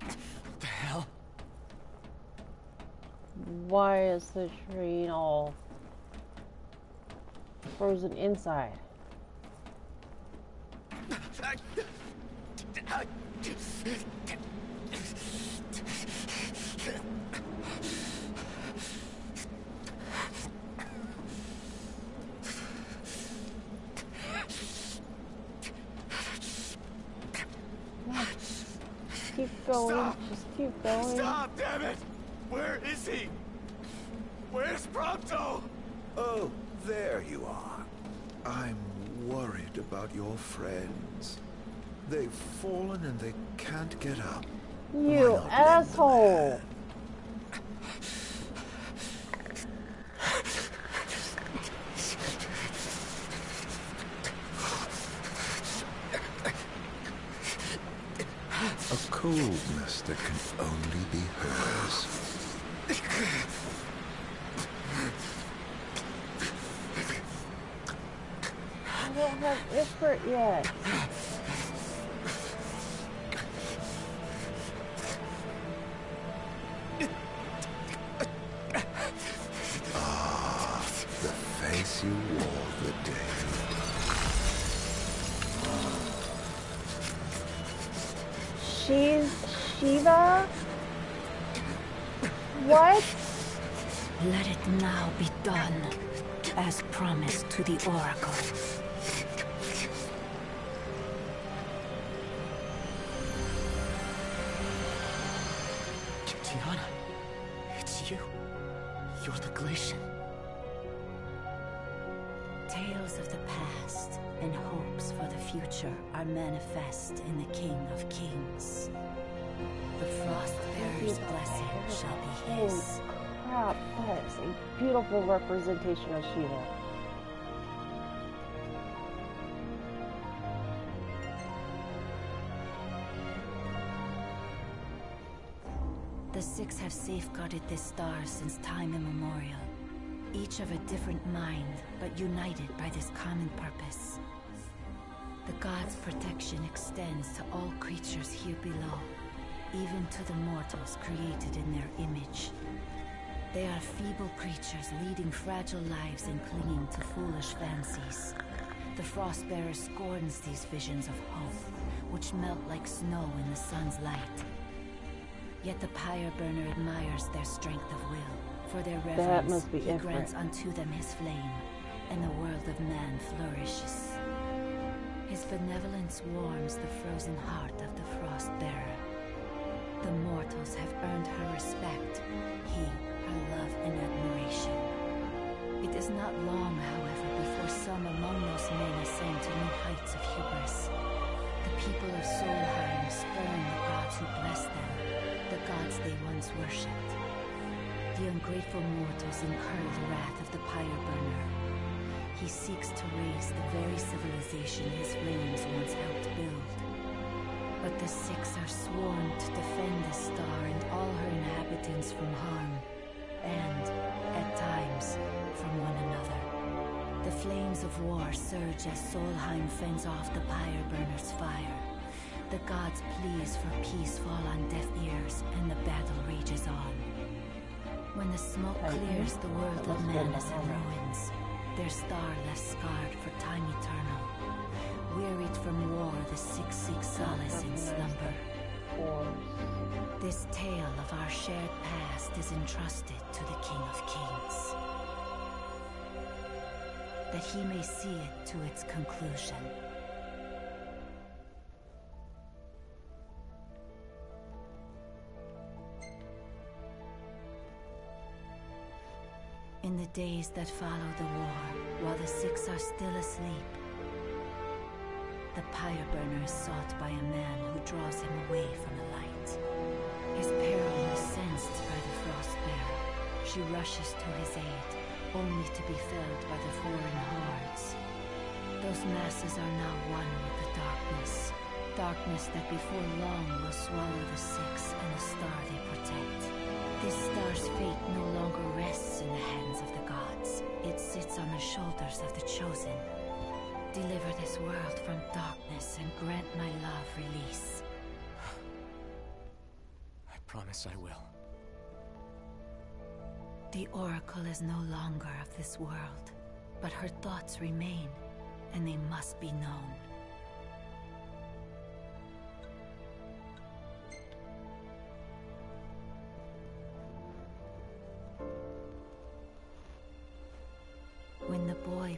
What the hell? Why is the train all frozen inside? Keep going. Stop! Just keep going. Stop, damn it! Where is he? Where's Prompto? Oh, there you are. I'm worried about your friends. They've fallen and they can't get up. You asshole! A coldness that can only be hers. I don't have Ifrit You're the Glacian. Tales of the past and hopes for the future are manifest in the King of Kings. The Frostbearer's blessing shall be Holy his. Oh, crap, that is a beautiful representation of Shiva. Safeguarded this star since time immemorial. Each of a different mind, but united by this common purpose. The god's protection extends to all creatures here below, even to the mortals created in their image. They are feeble creatures leading fragile lives and clinging to foolish fancies. The Frostbearer scorns these visions of hope, which melt like snow in the sun's light. Yet the Pyre Burner admires their strength of will. For their reverence, must be he different. grants unto them his flame, and the world of man flourishes. His benevolence warms the frozen heart of the frost bearer. The mortals have earned her respect, he her love and admiration. It is not long, however, before some among those men ascend to new heights of hubris. The people of Solheim spurn the gods who bless them, the gods they once worshipped. The ungrateful mortals incur the wrath of the Pyre Burner. He seeks to raise the very civilization his flames once helped build. But the Six are sworn to defend the star and all her inhabitants from harm, and, at times, from one another. The flames of war surge as Solheim fends off the Pyre Burner's fire. The gods' pleas for peace fall on deaf ears, and the battle rages on. When the smoke clears, the world of man is in ruins. Their star left scarred for time eternal. Wearied from war, the six seek solace in slumber. This tale of our shared past is entrusted to the King of Kings. That he may see it to its conclusion. In the days that follow the war, while the Six are still asleep, the Pyre Burner is sought by a man who draws him away from the light. His peril is sensed by the frost Frostbearer. She rushes to his aid, only to be felled by the foreign hordes. Those masses are now one with the darkness. Darkness that before long will swallow the Six and the star they protect. This star's fate no longer rests in the hands of the gods. It sits on the shoulders of the chosen. Deliver this world from darkness and grant my love release. I promise I will. The Oracle is no longer of this world, but her thoughts remain, and they must be known.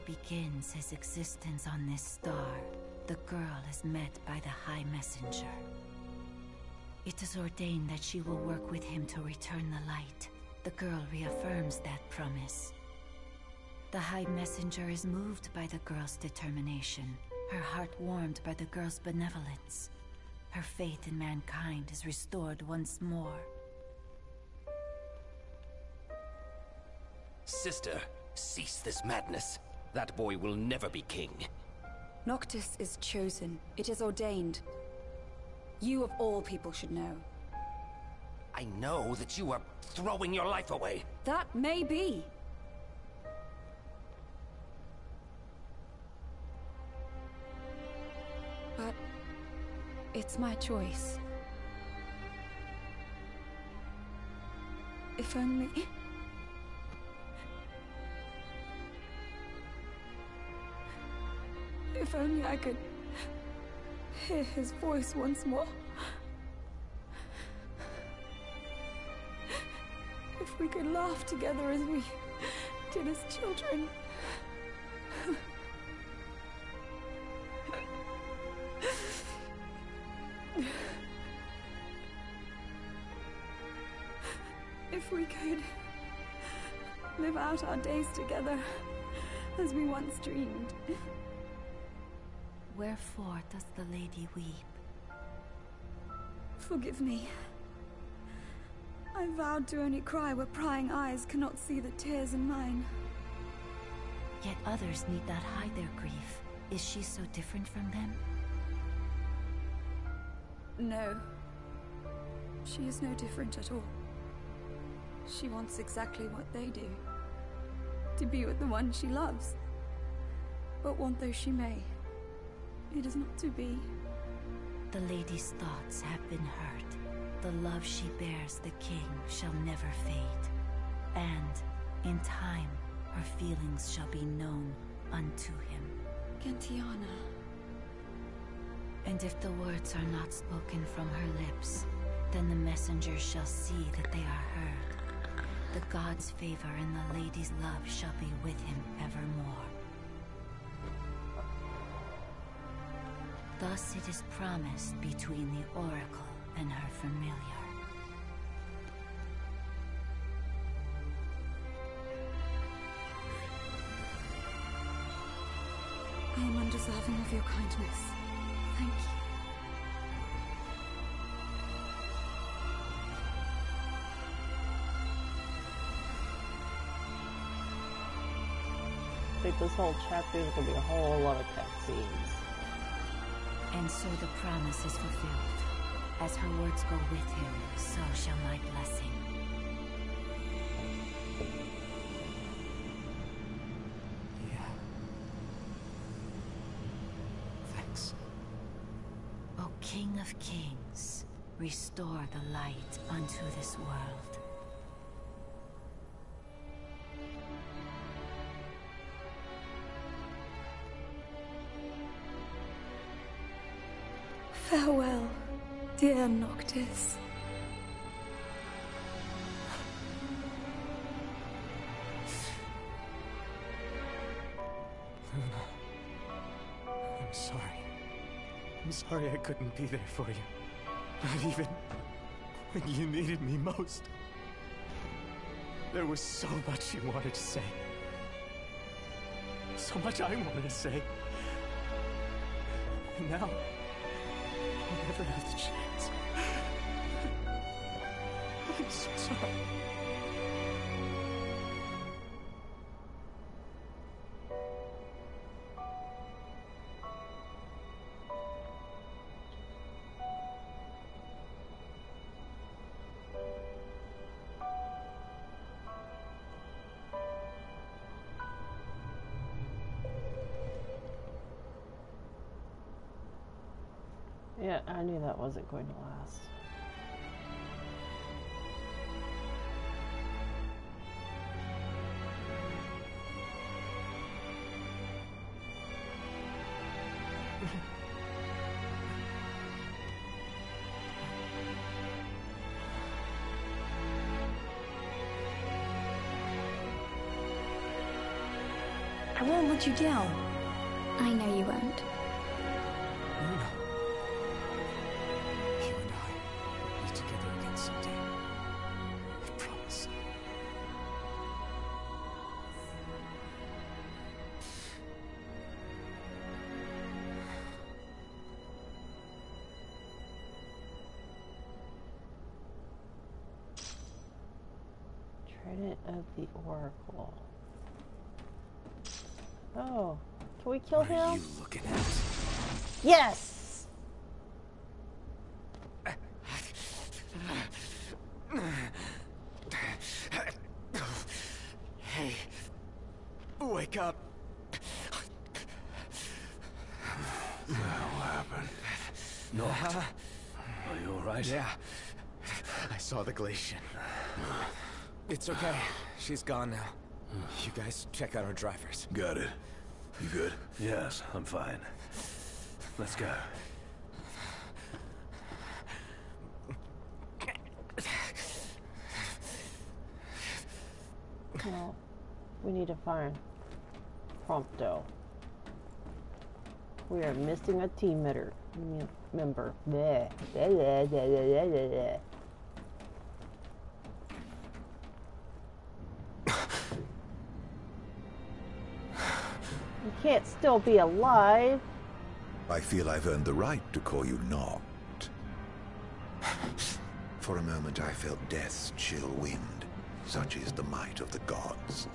Begins his existence on this star, the girl is met by the High Messenger. It is ordained that she will work with him to return the light. The girl reaffirms that promise. The High Messenger is moved by the girl's determination, her heart warmed by the girl's benevolence. Her faith in mankind is restored once more. Sister, cease this madness. That boy will never be king. Noctis is chosen. It is ordained. You of all people should know. I know that you are throwing your life away. That may be. But it's my choice. If only. If only I could hear his voice once more. If we could laugh together as we did as children. If we could live out our days together as we once dreamed. Wherefore does the lady weep? Forgive me. I vowed to only cry where prying eyes cannot see the tears in mine. Yet others need not hide their grief. Is she so different from them? No. She is no different at all. She wants exactly what they do. To be with the one she loves. But want though she may, it is not to be. The lady's thoughts have been hurt. The love she bears the king shall never fade. And, in time, her feelings shall be known unto him. Gentiana. And if the words are not spoken from her lips, then the messenger shall see that they are heard. The god's favor and the lady's love shall be with him evermore. Thus it is promised between the oracle and her familiar. I am undeserving of your kindness. Thank you. I think this whole chapter is going to be a whole lot of cutscenes. And so the promise is fulfilled. As her words go with him, so shall my blessing. Yeah. Thanks. O King of Kings, restore the light unto this world. Dear Noctis. Luna. I'm sorry. I'm sorry I couldn't be there for you. Not even when you needed me most. There was so much you wanted to say. So much I wanted to say. And now, I'll never have the chance. I'm so sorry. I knew that wasn't going to last. I won't let you down. I know you Trident of the Oracle. Oh, can we kill What are him? you looking at? Yes! Hey, wake up. What the hell happened? Noct. Are you alright? Yeah. I saw the Glacian. It's okay. She's gone now. You guys check out our drivers. Got it. You good? Yes, I'm fine. Let's go. Well, we need to find Prompto. We are missing a team member. Member. Bleh. Bleh, bleh, can't still be alive. I feel I've earned the right to call you Noct. For a moment I felt death's chill wind. Such is the might of the gods.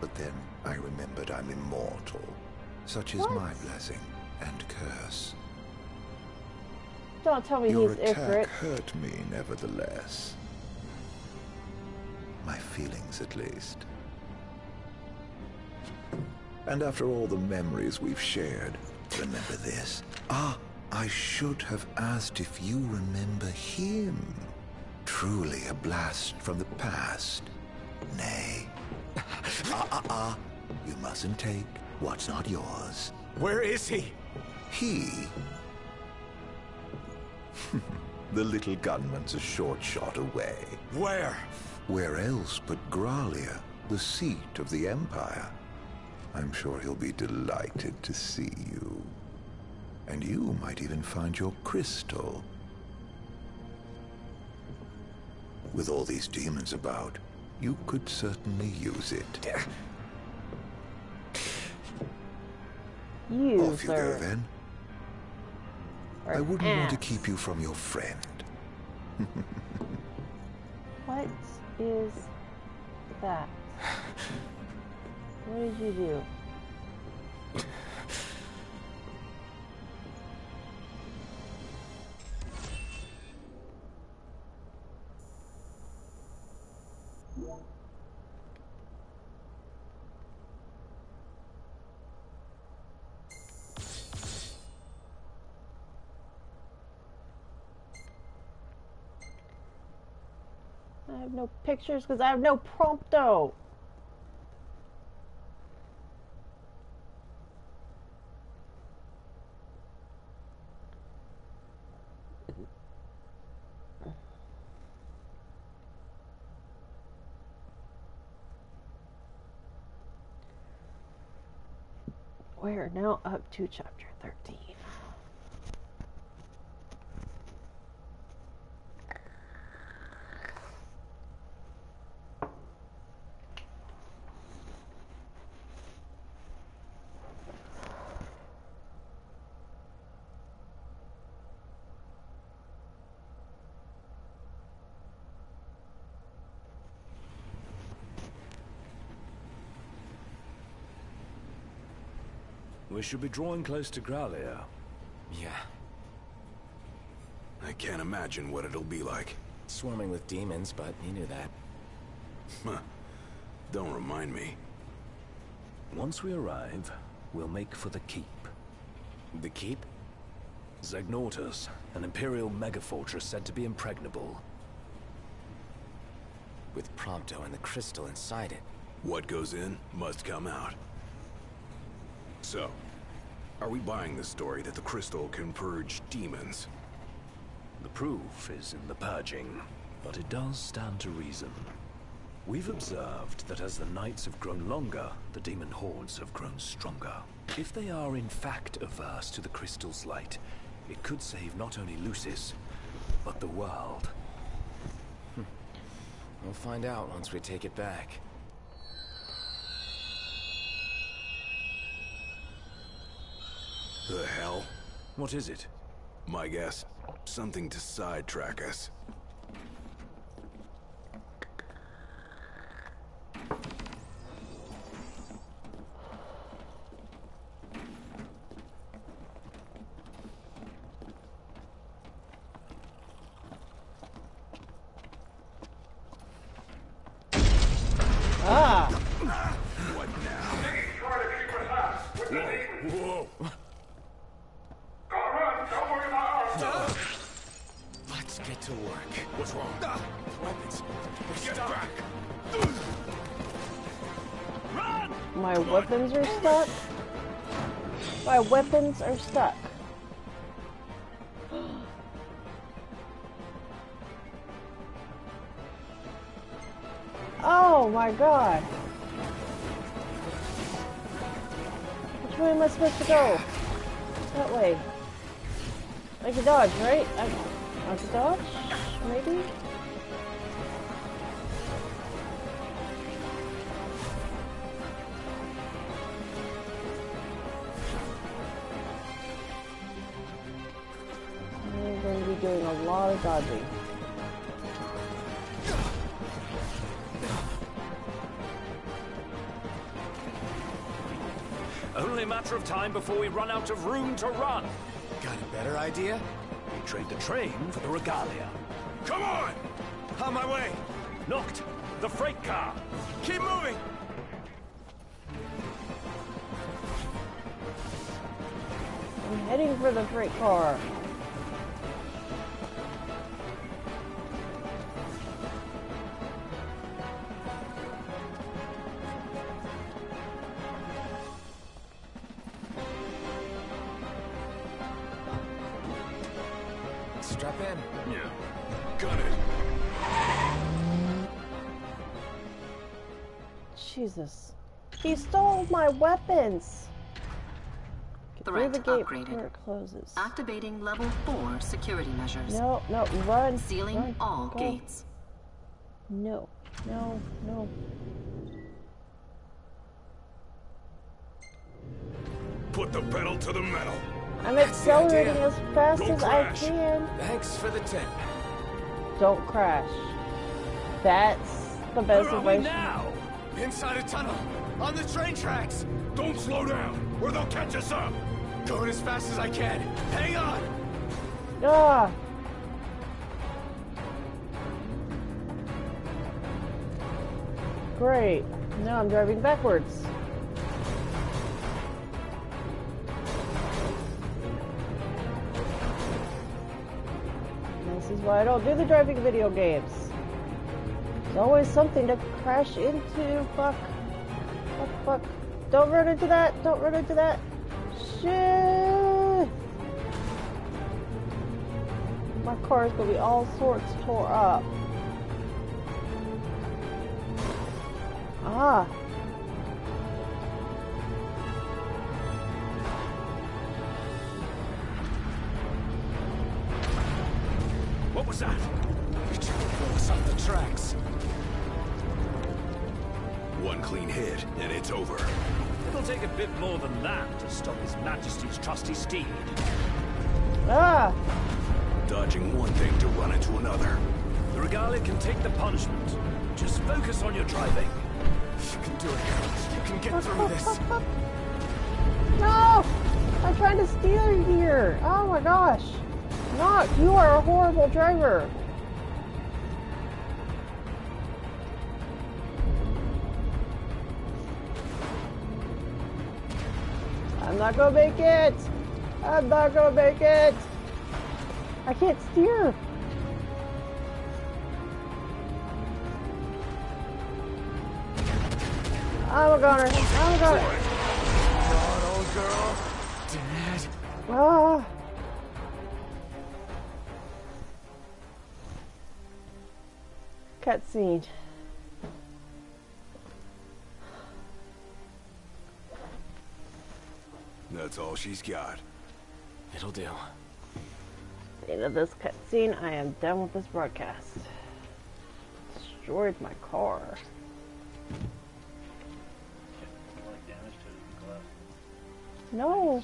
But then I remembered I'm immortal. Such is my blessing and curse. Don't tell me Your he's attack hurt me, nevertheless. My feelings, at least. And after all the memories we've shared, remember this. Ah, I should have asked if you remember him. Truly a blast from the past. Nay. ah, ah, ah. You mustn't take what's not yours. Where is he? He? the little gunman's a short shot away. Where? Where else but Gralea, the seat of the Empire? I'm sure he'll be delighted to see you. And you might even find your crystal. With all these demons about, you could certainly use it. You, Off you go then. Or I wouldn't want to keep you from your friend. What is that? What did you do? I have no pictures because I have no prompto. We're now up to chapter 13. We should be drawing close to Gralea. Yeah. I can't imagine what it'll be like. Swarming with demons, but you knew that. Huh. Don't remind me. Once we arrive, we'll make for the keep. The keep? Zegnautus, an Imperial megafortress said to be impregnable. With Prompto and the crystal inside it. What goes in must come out. So, are we buying the story that the crystal can purge demons? The proof is in the purging, but it does stand to reason. We've observed that as the nights have grown longer, the demon hordes have grown stronger. If they are in fact averse to the crystal's light, it could save not only Lucis, but the world. Hmm. We'll find out once we take it back. The hell? What is it? My guess, something to sidetrack us. My weapons are stuck? My weapons are stuck. Oh my god. Which way am I supposed to go? That way. I can dodge, right? I, I can dodge? Maybe? Before we run out of room to run. Got a better idea? We trade the train for the regalia. Come on! On my way! Noct! The freight car! Keep moving! I'm heading for the freight car. Weapons. Threat the gate upgraded. it closes. Activating level 4 security measures. No, no, run. Sealing run, all go. gates. No, no, no. Put the pedal to the metal. I'm That's the accelerating idea. as fast Don't as crash. I can. Thanks for the tip. Don't crash. That's the best Where are we advice. now? Inside a tunnel. On the train tracks. Don't slow down, or they'll catch us up. Going as fast as I can. Hang on. Ah. Great. Now I'm driving backwards. This is why I don't do the driving video games. There's always something to crash into. Fuck. Fuck, fuck. Don't run into that. Don't run into that. Shit. My car is gonna be all sorts tore up. Ah. What was that? To pull us off the tracks. One clean hit, and it's over. It'll take a bit more than that to stop His Majesty's trusty steed. Ah. Dodging one thing to run into another. The regalia can take the punishment. Just focus on your driving. You can do it, girl. You can get through this. No! I'm trying to steer here. Oh my gosh. Not. You are a horrible driver. Not gonna make it. I'm not gonna make it. I can't steer. I'm a goner. I'm a goner. Come on, old girl. Dad. Ah. Cutscene. That's all she's got. It'll do. The end of this cutscene, I am done with this broadcast. Destroyed my car. No.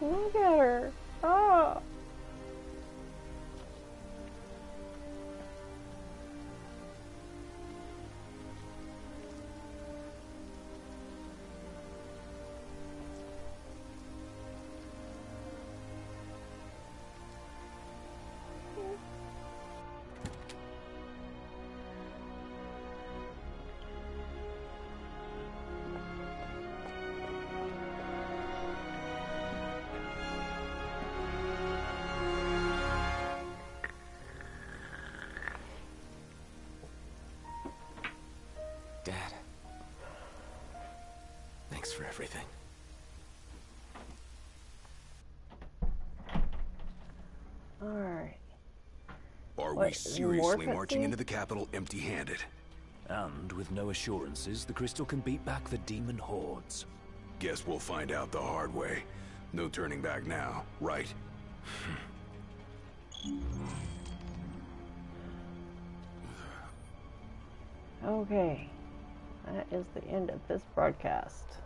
Look at her. Oh. For everything. Alright. Are What, we seriously marching into the capital empty-handed? And with no assurances, the crystal can beat back the demon hordes. Guess we'll find out the hard way. No turning back now, right? Okay. That is the end of this broadcast.